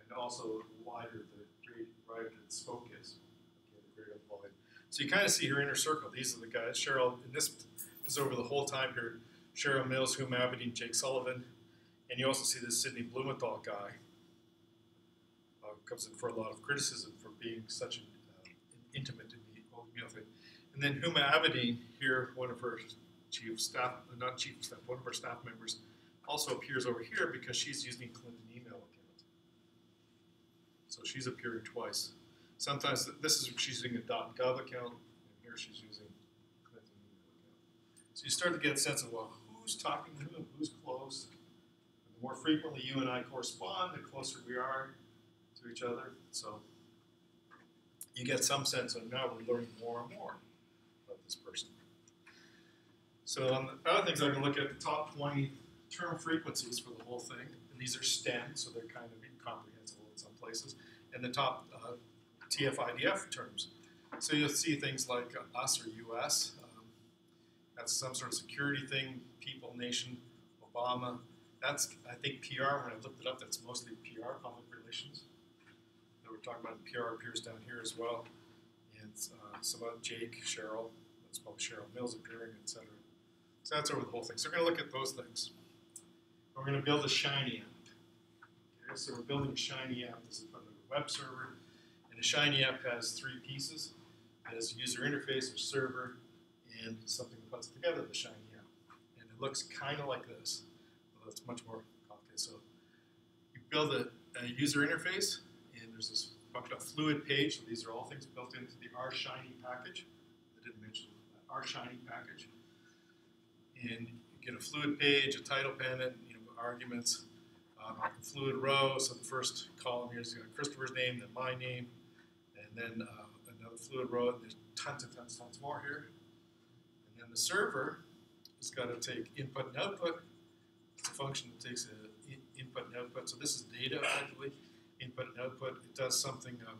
and also the wider the wider the spoke is. Okay, the greater the volume. So you kind of see her inner circle. These are the guys. Cheryl, and this is over the whole time here. Cheryl Mills, Huma Abedin, Jake Sullivan, and you also see this Sidney Blumenthal guy. Uh, comes in for a lot of criticism for being such an, uh, an intimate email thing. And then Huma Abedin here, one of her chief staff, uh, not chief staff, one of her staff members, also appears over here because she's using Clinton email account. So she's appearing twice. Sometimes this is she's using a .gov account, and here she's using Clinton email account. So you start to get a sense of well, who's talking to who, who's close. The more frequently you and I correspond, the closer we are to each other. So you get some sense of now we're learning more and more about this person. So the other things, going to look at the top 20 term frequencies for the whole thing. And these are STEM, so they're kind of incomprehensible in some places. And the top uh, TF-IDF terms. So you'll see things like uh, us or US. That's some sort of security thing, people, nation, Obama. That's, I think, PR. When I looked it up, that's mostly PR, public relations. That we're talking about PR appears down here as well. And uh, some about Jake, Cheryl. That's probably Cheryl Mills appearing, etc. So that's over the whole thing. So we're going to look at those things. We're going to build a Shiny app. Okay, so we're building a Shiny app. This is from the web server. And the Shiny app has three pieces. It has a user interface, a server, and something that puts together the Shiny app. And it looks kind of like this, although it's much more complicated. So you build a, a user interface, and there's this function, a fluid page. So these are all things built into the R Shiny package. I didn't mention that R Shiny package and you get a fluid page, a title panel, you know, arguments, um, fluid row. So the first column here is Christopher's name, then my name, and then uh, another fluid row. And there's tons and tons, and tons more here. The server has got to take input and output. It's a function that takes a in input and output. So this is data effectively, input and output. It does something um,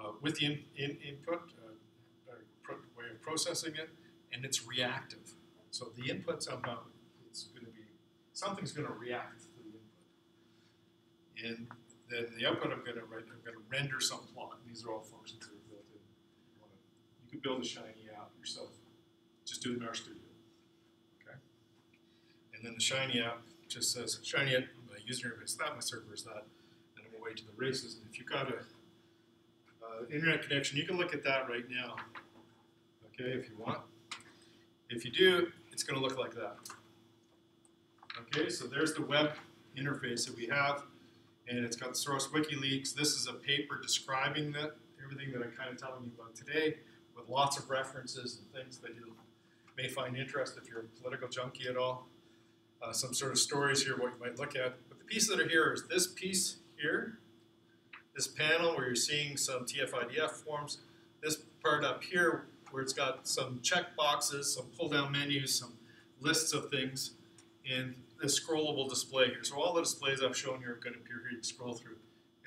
uh, with the in, in input, uh, way of processing it, and it's reactive. So the input somehow it's going to be something's going to react to the input, and then the output I'm going to write. I'm going to render some plot. These are all functions that are built in. You could build a shiny app yourself. It in RStudio. Okay. And then the shiny app just says shiny app. My user interface that. My server is that. And I'm away to the races. And if you've got a uh, internet connection, you can look at that right now. Okay, if you want. If you do, it's going to look like that. Okay, so there's the web interface that we have, and it's got the source WikiLeaks. This is a paper describing that everything that I'm kind of telling you about today, with lots of references and things that you may find interest if you're a political junkie at all. Uh, some sort of stories here, what you might look at. But the pieces that are here is this piece here, this panel where you're seeing some TF-IDF forms, this part up here where it's got some check boxes, some pull-down menus, some lists of things, and this scrollable display here. So all the displays I've shown here are going to appear here. You scroll through.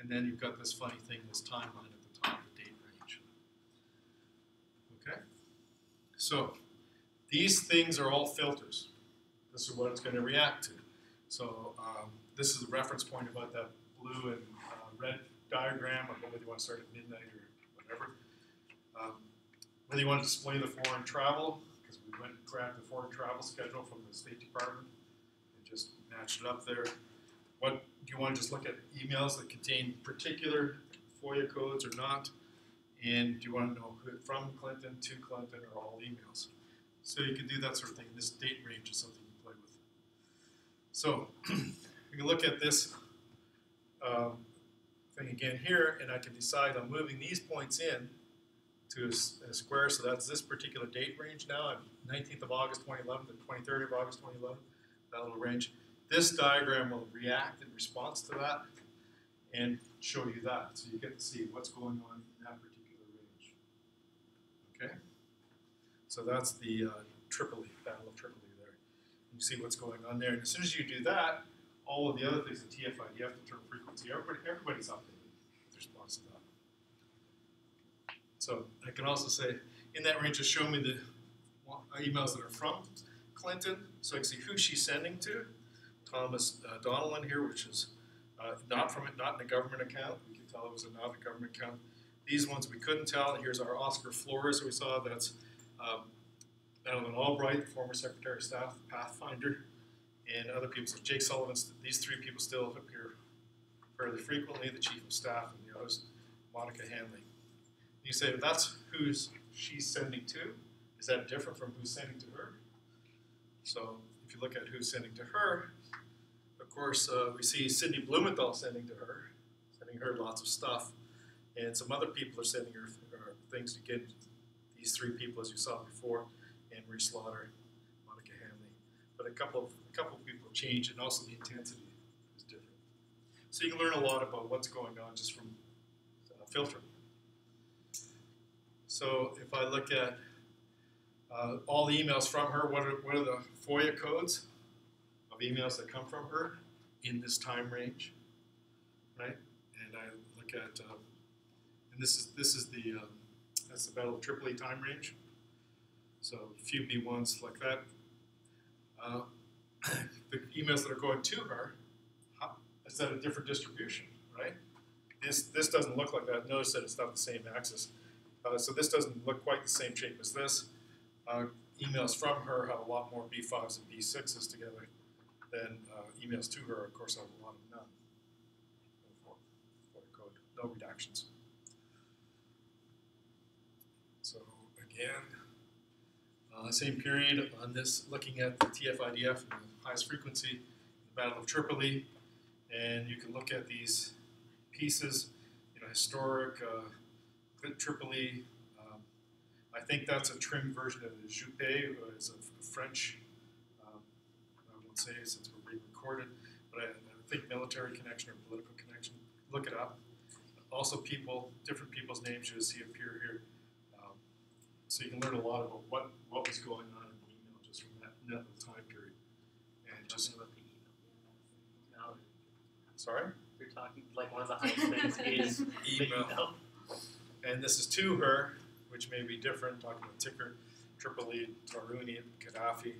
And then you've got this funny thing, this timeline at the top, of the date range. Okay? So these things are all filters. This is what it's going to react to. So um, this is a reference point about that blue and uh, red diagram, or whether you want to start at midnight or whatever. Um, whether you want to display the foreign travel, because we went and grabbed the foreign travel schedule from the State Department and just matched it up there. What do you want to just look at emails that contain particular FOIA codes or not? And do you want to know who, from Clinton to Clinton or all emails? So you can do that sort of thing. This date range is something you play with. So (clears throat) we can look at this um, thing again here, and I can decide I'm moving these points in to a, a, square. So that's this particular date range now, 19th of August 2011 to 23rd of August 2011, that little range. This diagram will react in response to that. and show you that. So you get to see what's going on in that particular range. Okay? So that's the uh, Tripoli, Battle of Tripoli there. You see what's going on there. And as soon as you do that, all of the other things, the TFID, you have to turn frequency. Everybody, everybody's updated with response to that. So I can also say, in that range, just show me the emails that are from Clinton, so I can see who she's sending to. Thomas uh, here, which is uh, not from it, not in a government account. We can tell it was a not a government account. These ones we couldn't tell. Here's our Oscar Flores we saw. That's um, Albright, former Secretary of Staff, Pathfinder, and other people. So Jake Sullivan, these three people still appear fairly frequently, the Chief of Staff and the others, Monica Hanley. You say, that's who she's sending to. Is that different from who's sending to her? So if you look at who's sending to her, of course, uh, we see Sidney Blumenthal sending to her, sending her lots of stuff, and some other people are sending her things to get these three people, as you saw before, Anne Marie Slaughter, Monica Hanley. But a couple of a couple of people change, and also the intensity is different. So you can learn a lot about what's going on just from uh, filtering. So if I look at uh, all the emails from her, what are, what are the FOIA codes of emails that come from her in this time range, right? And I look at, uh, and this is this is the um, that's the Battle of Tripoli time range. So a few B1s like that. Uh, (coughs) the emails that are going to her, is that a different distribution, right? This this doesn't look like that. Notice that it's not the same axis. Uh, so this doesn't look quite the same shape as this. Uh, emails from her have a lot more B5s and B6s together than uh, emails to her, of course, have a lot of none. No redactions. So again, uh, same period on this, looking at the TF-IDF the highest frequency, the Battle of Tripoli, and you can look at these pieces, you know, historic, uh, Tripoli. Um, I think that's a trimmed version of the Juppé, it's a French. Um, I won't say since we're being recorded, but I, I think military connection or political connection. Look it up. Also, people, different people's names you'll see appear here. So you can learn a lot about what, what was going on in the email just from that, that time period. And just about the email. Sorry? You're talking like one of the highest things is (laughs) the email. And this is to her, which may be different, talking about Ticker, Tripoli, Taruni, Gaddafi,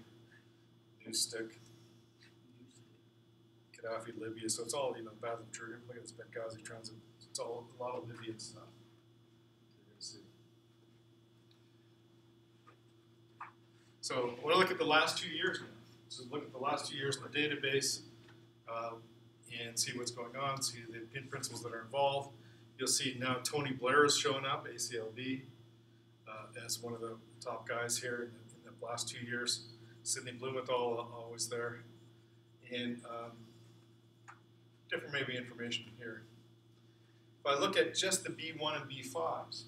Newstick, Gaddafi, Libya. So it's all, you know, Battle of Tripoli, this Benghazi transit. It's all a lot of Libyan stuff. You're going to see. So we'll look at the last two years now. So look at the last two years in the database um, and see what's going on, see the pin principles that are involved. You'll see now Tony Blair is showing up, ACLB, uh, as one of the top guys here in the, in the last two years. Sidney Blumenthal uh, always there. And um, different maybe information here. If I look at just the B1 and B5s,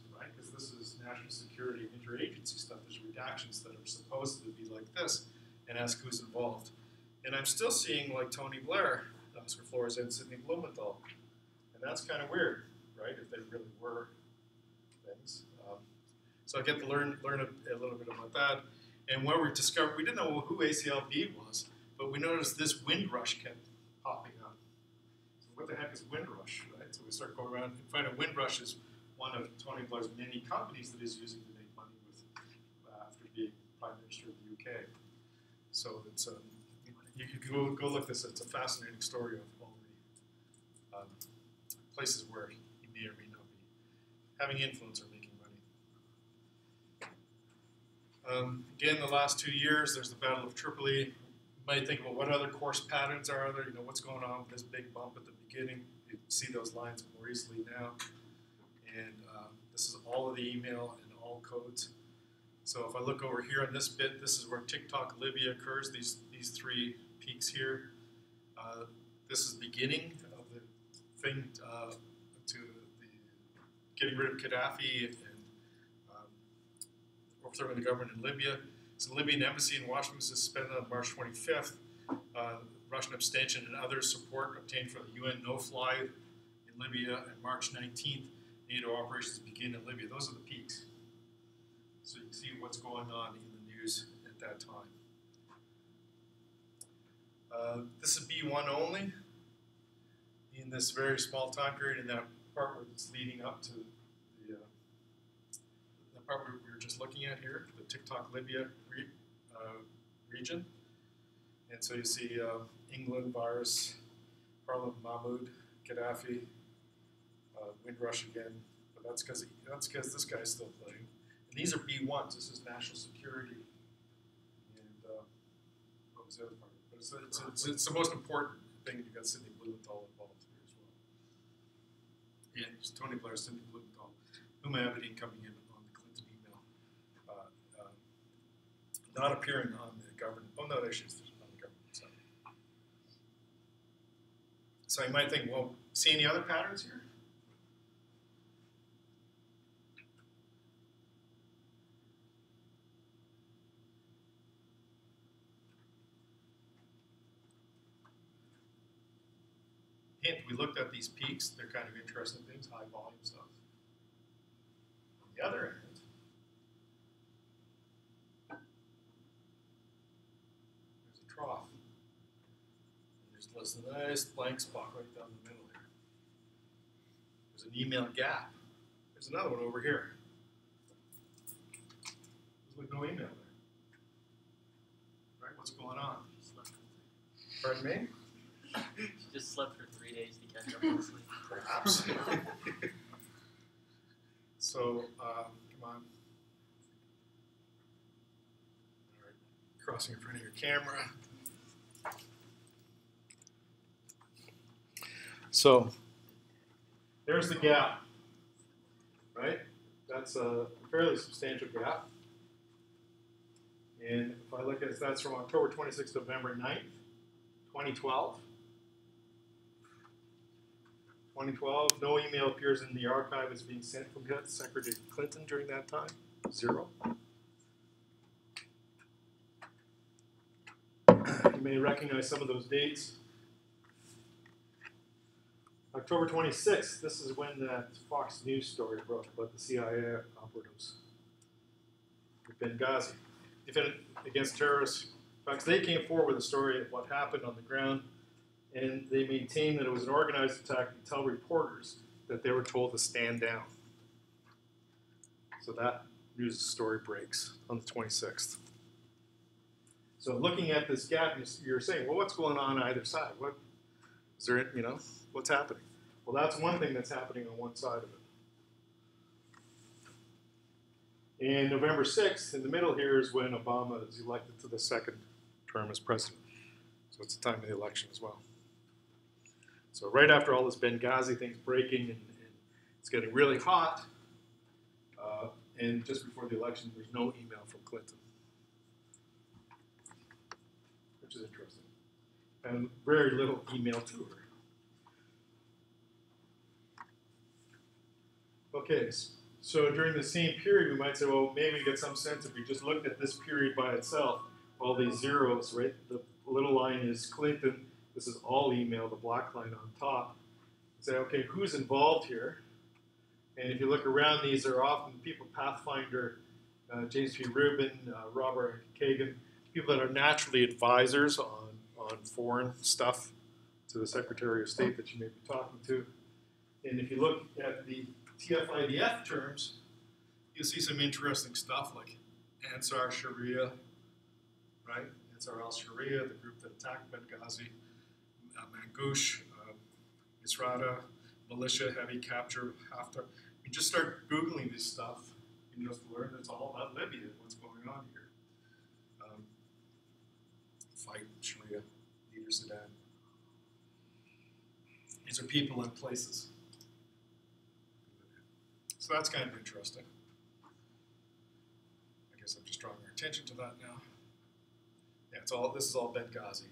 this is national security and interagency stuff, there's redactions that are supposed to be like this, and ask who's involved. And I'm still seeing like Tony Blair, Oscar Flores, and Sidney Blumenthal. And that's kind of weird, right, if they really were things. Um, so I get to learn, learn a, a, little bit about that. And what we discovered, we didn't know who ACLB was, but we noticed this Windrush kept popping up. So what the heck is Windrush, right? So we start going around and find out Windrush is one of Tony Blair's many companies that he's using to make money with uh, after being Prime Minister of the UK. So it's um, you, can go, go look this. It's a fascinating story of all the um, places where he may or may not be having influence or making money. Um, again, the last two years, there's the Battle of Tripoli. You might think, well, what other course patterns are there? You know, what's going on with this big bump at the beginning? You see those lines more easily now. And um, this is all of the email and all codes. So if I look over here on this bit, this is where Tick Tock Libya occurs, these, these three peaks here. Uh, this is the beginning of the thing uh, to the getting rid of Gaddafi and um, overthrowing the government in Libya. So the Libyan embassy in Washington was suspended on March 25th. Uh, Russian abstention and other support obtained for the UN no-fly in Libya, on March 19th, NATO operations begin in Libya. Those are the peaks. So you can see what's going on in the news at that time. Uh, this is B1 only in this very small time period in that part where it's leading up to the, uh, the part we were just looking at here, the Tick Tock Libya re, uh, region. And so you see uh, England, virus, Parliament Mahmoud, Gaddafi, uh, Windrush again, but that's because that's because this guy's still playing. And these are B1s. This is national security. And uh, what was the other part? But it's, it's, it's, it's the most important thing. You got Sidney Blumenthal involved here as well. Yeah, it's Tony Blair, Sidney Blumenthal, Huma Abedin coming in on the Clinton email, uh, uh, not appearing on the government. Oh no, there she on the government side. So you might think, well, see any other patterns here? Hint, we looked at these peaks. They're kind of interesting things, high volume stuff. On the other end, there's a trough. And there's just a nice blank spot right down the middle here. There's an email gap. There's another one over here. There's like no email there. Right? What's going on? Pardon me? (laughs) She just slept for three days to catch up on sleep. Perhaps. (laughs) so, um, come on. All right, crossing in front of your camera. So, there's the gap, right? That's a fairly substantial gap. And if I look at that's from October 26th to November 9th, 2012. 2012, no email appears in the archive as being sent from Secretary Clinton during that time. Zero. (clears throat) You may recognize some of those dates. October 26th, this is when that Fox News story broke about the CIA operatives in Benghazi. Defendant against terrorists. In fact, they came forward with a story of what happened on the ground and they maintained that it was an organized attack and tell reporters that they were told to stand down. So that news story breaks on the 26th. So looking at this gap, you're saying, well, what's going on either side? What is there? You know, what's happening? Well, that's one thing that's happening on one side of it. And November 6th, in the middle here, is when Obama is elected to the second term as president. So it's the time of the election as well. So right after all this Benghazi thing's breaking and, and it's getting really hot, uh, and just before the election, there's no email from Clinton, which is interesting, and very little email to her. Okay, so during the same period, we might say, well, maybe we get some sense if we just looked at this period by itself, all these zeros, right? The little line is Clinton, this is all email, the black line on top. Say, okay, who's involved here? And if you look around, these are often people, Pathfinder, uh, James P. Rubin, uh, Robert Kagan, people that are naturally advisors on, on foreign stuff to the Secretary of State that you may be talking to. And if you look at the TF-IDF terms, you'll see some interesting stuff like Ansar Sharia, right? Ansar al-Sharia, the group that attacked Benghazi, uh, Mangoush, uh, Misrata, militia, heavy capture, Haftar. You just start Googling this stuff, you just learn it's all about Libya, what's going on here. Um, fight Sharia, leader Sudan. These are people and places. So that's kind of interesting. I guess I'm just drawing your attention to that now. Yeah, it's all this is all Benghazi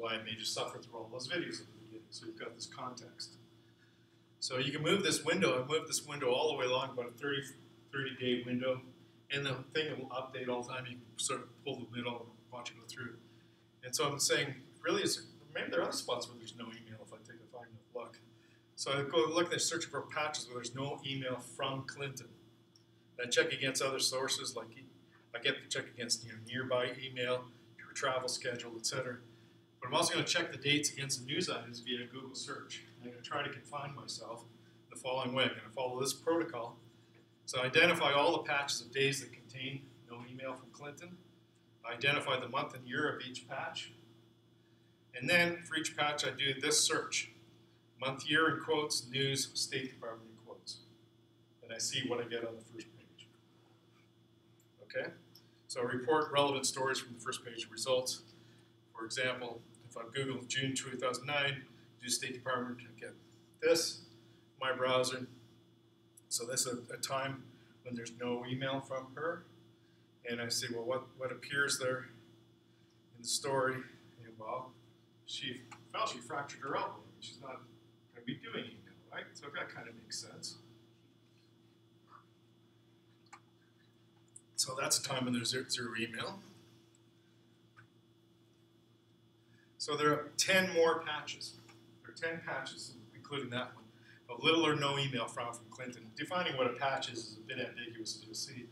why I made you suffer through all those videos at the beginning, so you've got this context. So you can move this window. I've moved this window all the way along, about a 30, 30 day window, and the thing will update all the time. You can sort of pull the middle and watch it go through. And so I'm saying, really, is, maybe there are other spots where there's no email if I take a fine enough look. So I go look at search for patches where there's no email from Clinton. And I check against other sources like I get to check against you know, nearby email, your travel schedule, etc. But I'm also going to check the dates against the news items via Google search. I'm going to try to confine myself the following way. I'm going to follow this protocol. So identify all the patches of days that contain no email from Clinton. Identify the month and year of each patch. And then for each patch, I do this search. Month, year in quotes, news, State Department in quotes. And I see what I get on the first page. Okay? So report relevant stories from the first page of results. For example, if I Google June 2009, do State Department, I get this, my browser. So this is a, a time when there's no email from her. And I say, well, what, what appears there in the story? And well, she felt she fractured her elbow. She's not going to be doing email, right? So that kind of makes sense. So that's a time when there's zero email. So there are 10 more patches. There are 10 patches, including that one, of little or no email from, from Clinton. Defining what a patch is is a bit ambiguous, as you'll see.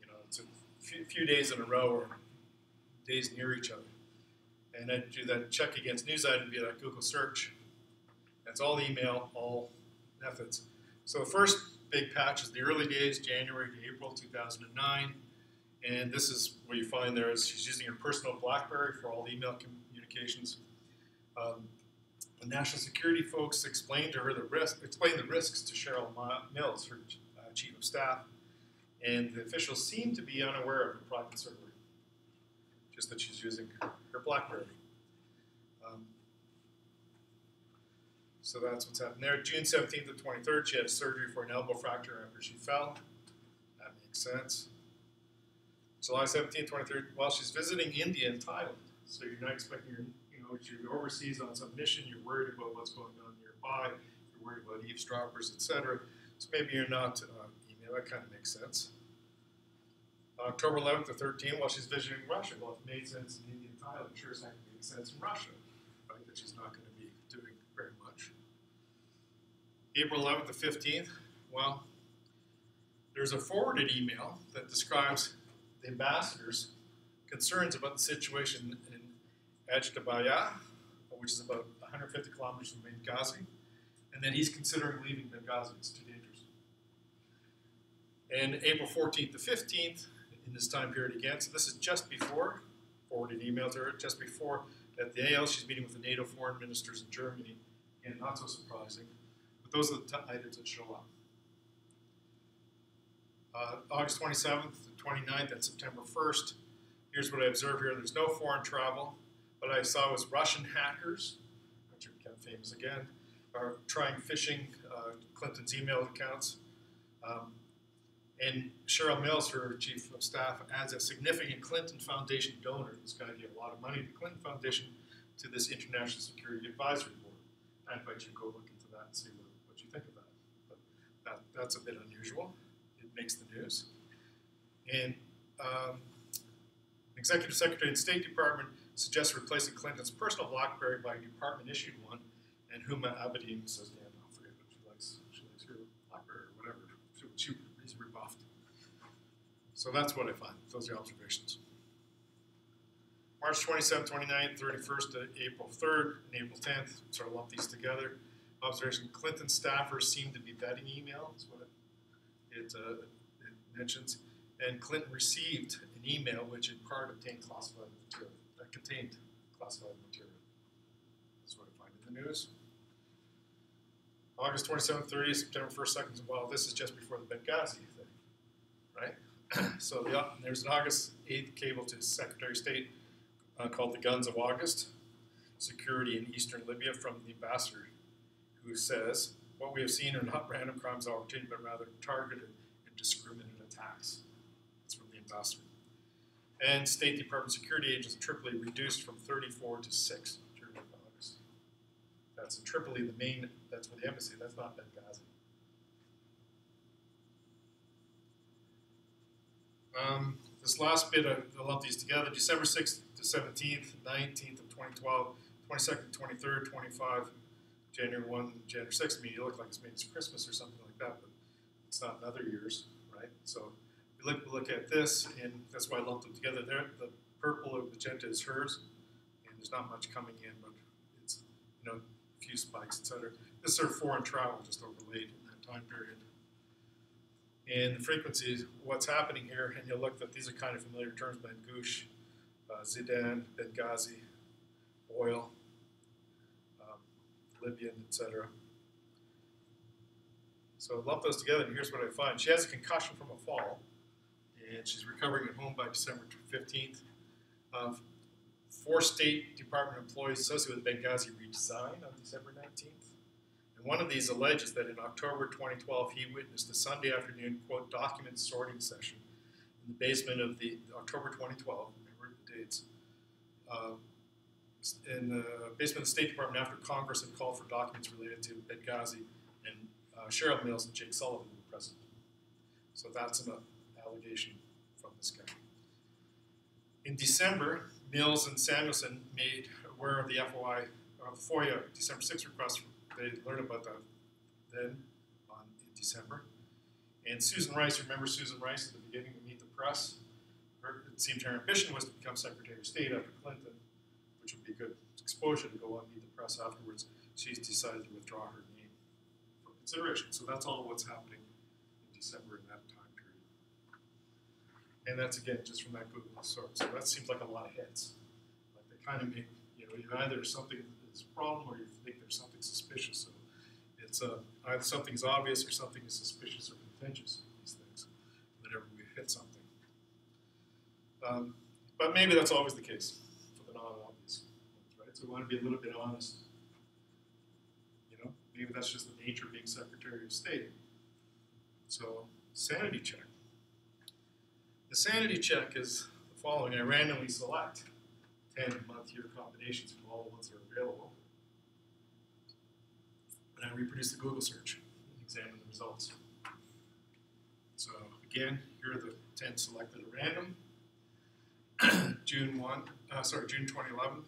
You know, it's a few, days in a row or days near each other. And then do that check against news item via that Google search. That's all email, all methods. So the first big patch is the early days, January to April 2009. And this is what you find there is she's using her personal BlackBerry for all the email Um, the national security folks explained to her the risk, explained the risks to Cheryl Mills, her uh, chief of staff, and the officials seem to be unaware of her private server, just that she's using her BlackBerry. Um, so that's what's happened there. June 17th to 23rd, she had surgery for an elbow fracture after she fell. That makes sense. July 17th, 23rd, while she's visiting India and Thailand. So you're not expecting your, you know, you're overseas on some mission, you're worried about what's going on nearby, you're worried about eavesdroppers, etc. So maybe you're not, uh, email, that kind of makes sense. October 11th to 13th, while she's visiting Russia. Well, if it made sense in India and Thailand, sure it's not going to make sense in Russia, right? That she's not going to be doing very much. April 11th to 15th, well, there's a forwarded email that describes the ambassador's concerns about the situation in Ajdabiya, which is about 150 kilometers from Benghazi, and then he's considering leaving Benghazi. It's too dangerous. And April 14th to 15th, in this time period again, so this is just before, forwarded email to her, just before at the AL, she's meeting with the NATO foreign ministers in Germany, and not so surprising, but those are the items that show up. Uh, August 27th to 29th and September 1st, here's what I observe here. There's no foreign travel. What I saw was Russian hackers, which are become famous again, are trying phishing uh, Clinton's email accounts. Um, and Cheryl Mills, her chief of staff, adds a significant Clinton Foundation donor. This guy gave a lot of money to the Clinton Foundation to this International Security Advisory Board. I invite you to go look into that and see what, what you think of that. But that, that's a bit unusual. It makes the news. And um, Executive Secretary of the State Department suggests replacing Clinton's personal BlackBerry by a department-issued one, and Huma Abedin says, "Yeah, no, forget it. She likes, she likes her BlackBerry or whatever. She, she, he's rebuffed." So that's what I find. Those are observations. March 27th, 29th, 31st to April 3rd, and April 10th, sort of lump these together. Observation, Clinton staffers seem to be vetting email, is what it, it, uh, it mentions. And Clinton received an email which in part obtained classified material, that contained classified material. That's what I find in the news. August 27th, 30th, September 1st, 2nd, well, this is just before the Benghazi thing, right? (clears throat) so the, there's an August 8th cable to Secretary of State uh, called The Guns of August, Security in Eastern Libya from the ambassador, who says, what we have seen are not random crimes of opportunity, but rather targeted and discriminated attacks. That's from the ambassador. And State Department security agents in Tripoli reduced from 34 to 6 during August. That's in Tripoli, the main, that's where the embassy, that's not Benghazi. Um, this last bit, I, I lump these together. December 6th to 17th, 19th of 2012, 22nd, 23rd, 25, January 1, January 6th. I mean, you look like it's maybe it's Christmas or something like that, but it's not in other years, right? So look, look at this, and that's why I lumped them together. There, the purple or magenta is hers, and there's not much coming in, but it's, you know, a few spikes, etc. This is sort foreign travel just overlaid in that time period. And the frequencies, what's happening here, and you'll look that these are kind of familiar terms, Mangoush, uh, Zeidan, Benghazi, oil, um, Libyan, etc. So I lump those together, and here's what I find. She has a concussion from a fall, and she's recovering at home by December 15th. Um, four State Department employees associated with Benghazi resigned on December 19th. And one of these alleges that in October 2012, he witnessed a Sunday afternoon, quote, document sorting session in the basement of the October 2012, remember the dates, uh, in the basement of the State Department after Congress had called for documents related to Benghazi, and uh, Cheryl Mills and Jake Sullivan were present. So that's an allegation. In December, Mills and Samuelson made aware of the FOI, uh, FOIA December 6 request. They learned about that then on, in December. And Susan Rice, remember Susan Rice at the beginning of Meet the Press? Her, it seemed her ambition was to become Secretary of State after Clinton which would be good exposure to go on meet the press afterwards. She's decided to withdraw her name for consideration. So that's all what's happening in December in that time. And that's again just from that Google search. So that seems like a lot of hits. Like they kind of make you know you either something is a problem or you think there's something suspicious. So it's uh, either something's obvious or something is suspicious or contentious. These things, whenever we hit something. Um, but maybe that's always the case for the non-obvious right? So we want to be a little bit honest. You know, maybe that's just the nature of being Secretary of State. So, sanity check. The sanity check is the following. I randomly select 10 month-year combinations from all the ones that are available. And I reproduce the Google search and examine the results. So again, here are the 10 selected at random. (clears throat) June 1, uh, sorry, June 2011.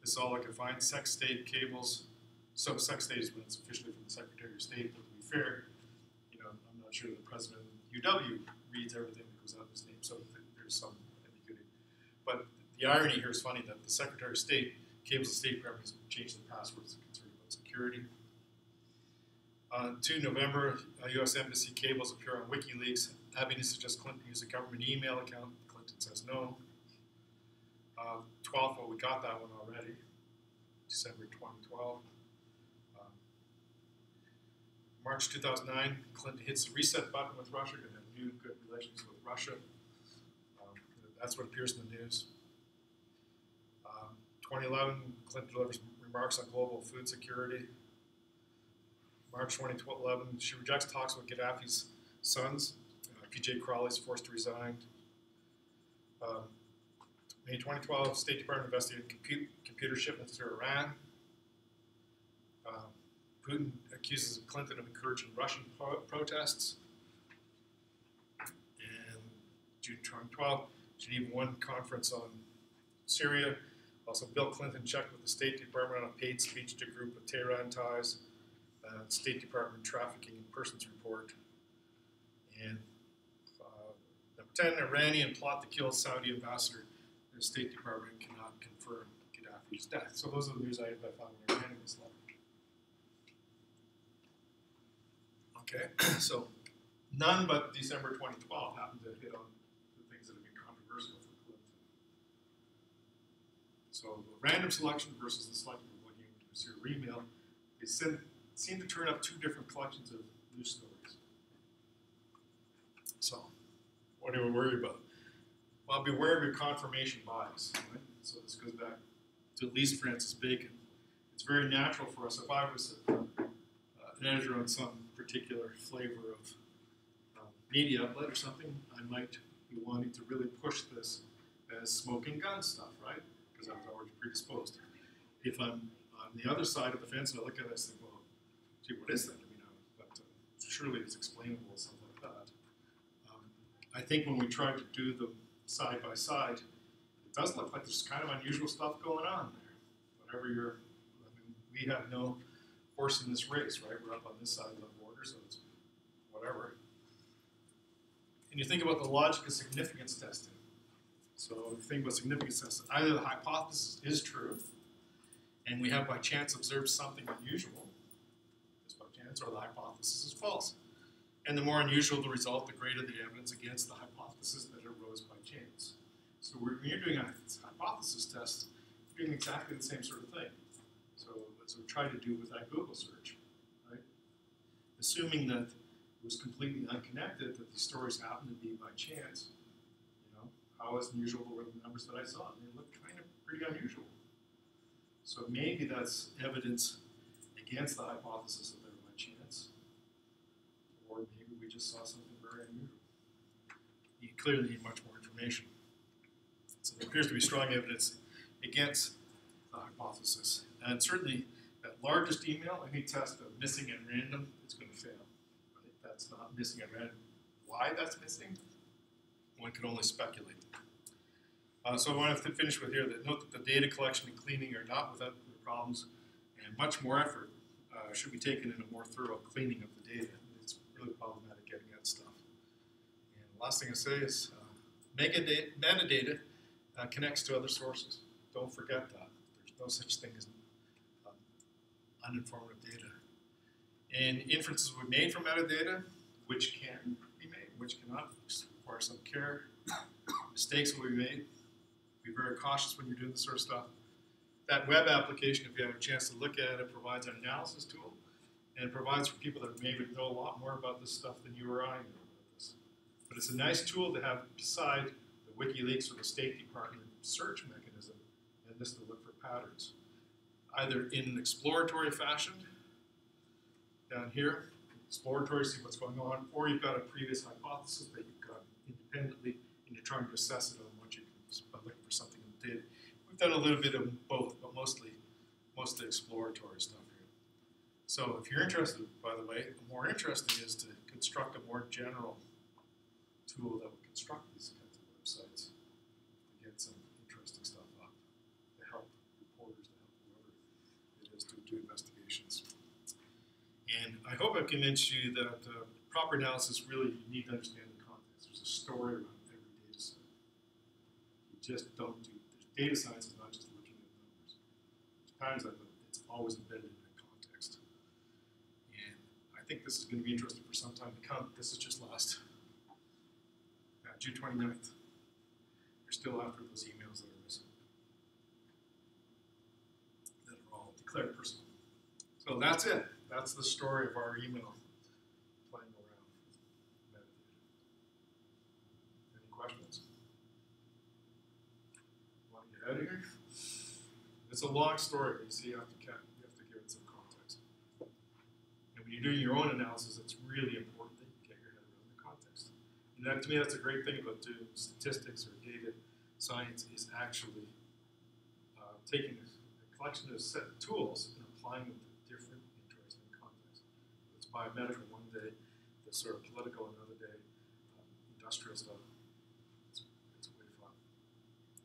This is all I could find. Sex state cables. So sex state is when it's officially from the Secretary of State, but to be fair, you know, I'm not sure the president of UW reads everything that goes out of his name, some ambiguity. But the irony here is funny that the Secretary of State, cables the State Department changed the passwords to concern about security. On 2 November, uh, U.S. Embassy cables appear on WikiLeaks. Abbey suggests Clinton use a government email account. Clinton says no. Uh, 12th, well, we got that one already, December 2012. Um, March 2009, Clinton hits the reset button with Russia, going to have new good relations with Russia. Um, that's what appears in the news. Um, 2011, Clinton delivers remarks on global food security. March 2011, she rejects talks with Gaddafi's sons. Uh, PJ is forced to resign. Um, May 2012, State Department investigated compute, computer shipments to Iran. Uh, Putin accuses Clinton of encouraging Russian pro protests. And June 2012, Geneva 1 conference on Syria. Also, Bill Clinton checked with the State Department on a paid speech to a group with Tehran ties. Uh, State Department trafficking in persons report. And uh, number 10, Iranian plot to kill Saudi ambassador the State Department cannot confirm Gaddafi's death. So those are the news items I found when I ran this. Okay, (clears throat) so none but December 2012 happened to hit on So random selection versus the selection of what you consider email, they seem to turn up two different collections of news stories. So, what do we worry about? Well, beware of your confirmation bias. Right? So this goes back to at least Francis Bacon. It's very natural for us. If I was uh, an editor on some particular flavor of uh, media outlet or something, I might be wanting to really push this as smoking gun stuff, right? Because I was already predisposed. If I'm on the other side of the fence and I look at it, and think, well, gee, what is that? I mean, but uh, surely it's explainable, something like that. Um, I think when we try to do the side by side, it does look like there's kind of unusual stuff going on there. Whatever you're, I mean, we have no horse in this race, right? We're up on this side of the border, so it's whatever. And you think about the logic of significance testing. So you think about significance testing, either the hypothesis is true, and we have by chance observed something unusual, just by chance, or the hypothesis is false. And the more unusual the result, the greater the evidence against the hypothesis that arose by chance. So when you're doing a hypothesis test, you're doing exactly the same sort of thing. So as we try to do with that Google search, right? Assuming that was completely unconnected, that these stories happened to be by chance, you know, how unusual were the numbers that I saw? And They looked kind of pretty unusual. So maybe that's evidence against the hypothesis that they were by chance, or maybe we just saw something very unusual. You clearly need much more information. So there appears to be strong evidence against the hypothesis. And certainly, that largest email, any test of missing at random, is going? That's not missing at random. Why that's missing, one can only speculate. Uh, so I want to finish with here that note that the data collection and cleaning are not without their problems, and much more effort uh, should be taken in a more thorough cleaning of the data. It's really problematic getting that stuff. And the last thing I say is uh, metadata, uh, connects to other sources. Don't forget that. There's no such thing as um, uninformative data. And inferences we made from metadata, which can be made, which cannot, require some care. (coughs) Mistakes will be made. Be very cautious when you're doing this sort of stuff. That web application, if you have a chance to look at it, provides an analysis tool and it provides for people that maybe know a lot more about this stuff than you or I know about this. But it's a nice tool to have beside the WikiLeaks or the State Department search mechanism and this to look for patterns. Either in an exploratory fashion, down here, exploratory, see what's going on, or you've got a previous hypothesis that you've got independently and you're trying to assess it on what you can by uh, looking for something in the data. We've done a little bit of both, but mostly mostly exploratory stuff here. So if you're interested, by the way, the more interesting is to construct a more general tool that would construct these kinds of websites to get some interesting stuff up to help reporters, to help whoever it is to do investigations. And I hope I've convinced you that uh, proper analysis really you need to understand the context. There's a story around every data set. You just don't do data science is not just looking at numbers. There's patterns that it's always embedded in a context. And I think this is going to be interesting for some time to come. This is just last uh, June 29th. We're still after those emails that are missing. That are all declared personal. So that's it. That's the story of our email playing around. Any questions? Want to get out of here? It's a long story, you see, you have to, you have to give it some context. And when you're doing your own analysis, it's really important that you get your head around the context. And that, to me, that's a great thing about doing statistics or data science is actually uh, taking a collection of set tools and applying them to different interesting contexts. It's biomedical one day, the sort of political another day, um, industrial stuff. It's, it's way fun.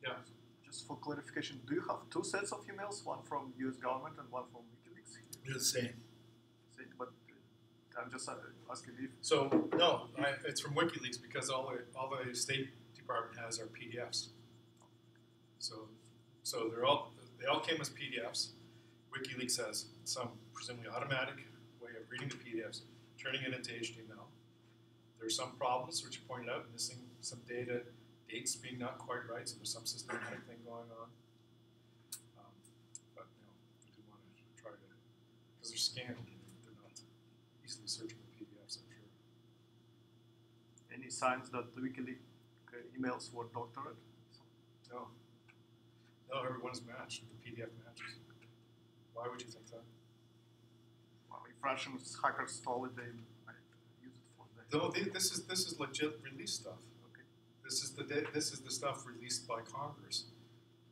Yeah. Just for clarification, do you have two sets of emails, one from U.S. government and one from WikiLeaks? They're the same. Same, but uh, I'm just uh, asking if. So no, I, it's from WikiLeaks because all the all the State Department has are PDFs. So so they're all they all came as PDFs. WikiLeaks has some presumably automatic way of reading the PDFs, turning it into HTML. There are some problems which you pointed out, missing some data, dates being not quite right, so there's some systematic thing going on. Um, but you know, we do want to try to because they're scanned, they're not easily searchable PDFs, I'm sure. Any signs that the WikiLeaks uh, emails were doctored? No. No, everyone's matched. The PDF matches. Why would you think that? Well, if Russian hackers stole it, they use it for that. No, they, this is this is legit release stuff. Okay. This is the this is the stuff released by Congress.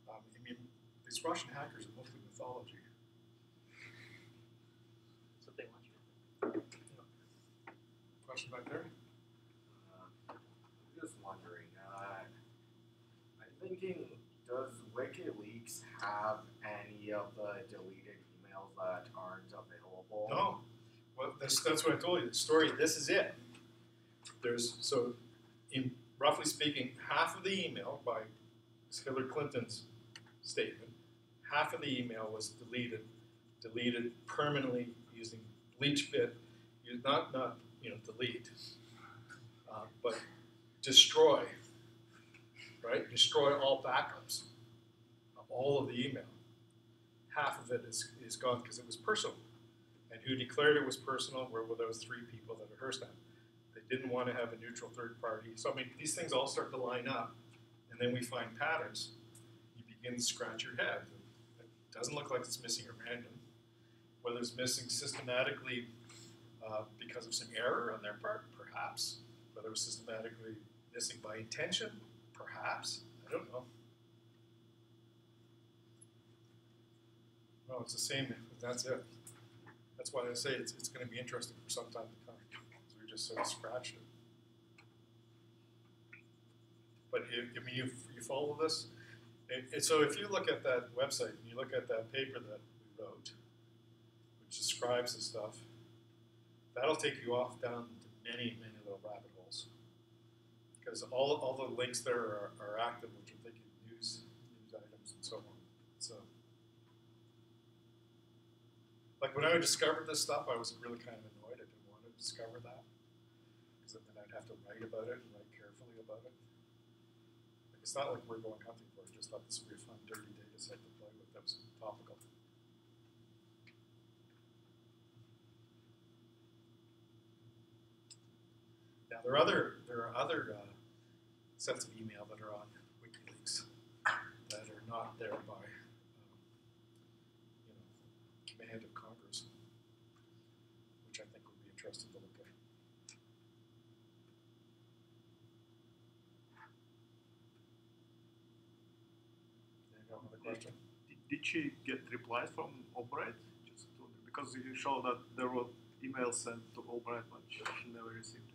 Um, I mean, these Russian hackers are mostly mythology. That's what they want you to think. Question back there? Uh, I'm just wondering. Uh, I'm thinking, does WikiLeaks have any of the deleted that aren't available. No. Well, that's, that's what I told you. The story, this is it. There's, so, in roughly speaking, half of the email by Hillary Clinton's statement, half of the email was deleted, deleted permanently using BleachBit, you- not, not, you know, delete, uh, but destroy, right? Destroy all backups of all of the email. Half of it is, is gone because it was personal. And who declared it was personal where were well, was three people that are HERSTAM. They didn't want to have a neutral third party. So I mean, these things all start to line up, and then we find patterns. You begin to scratch your head. It doesn't look like it's missing at random. Whether it's missing systematically uh, because of some error on their part, perhaps. Whether it was systematically missing by intention, perhaps. I don't know. No, it's the same. That's it. That's why I say it's, it's going to be interesting for some time to come. 'cause we just sort of scratched it. But you, I mean, you, you follow this? And so if you look at that website and you look at that paper that we wrote, which describes the stuff, that'll take you off down many, many little rabbit holes. Because all, all the links there are, are active, which will take you to news, news items and so on. So, like when I discovered this stuff, I was really kind of annoyed. I didn't want to discover that. Because then I'd have to write about it and write carefully about it. Like, it's not like we're going hunting for it, I just thought this would be a fun, dirty data set to play with that was topical. Now there are other there are other uh, sets of email that are on WikiLeaks that are not there by um, you know command of Congress, which I think would be interesting to look at. There you go, another question. Did, did she get replies from Albright? Just because you show that there were emails sent to Albright, but she never received it.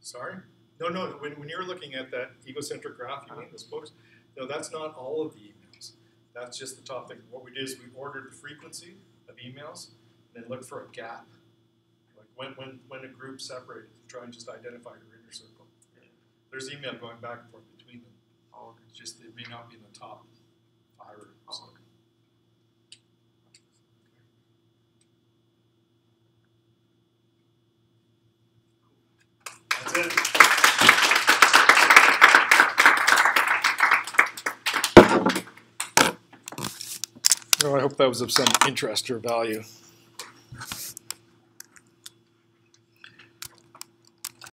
Sorry? No, no. When, when you're looking at that egocentric graph, you mean those books? No, that's not all of the emails. That's just the top thing. What we did is we ordered the frequency of emails and then looked for a gap. Like when, when, when a group separated to try and just identify your inner circle. There's email going back and forth between them. Oh, It's just it may not be in the top five or so. Well, I hope that was of some interest or value.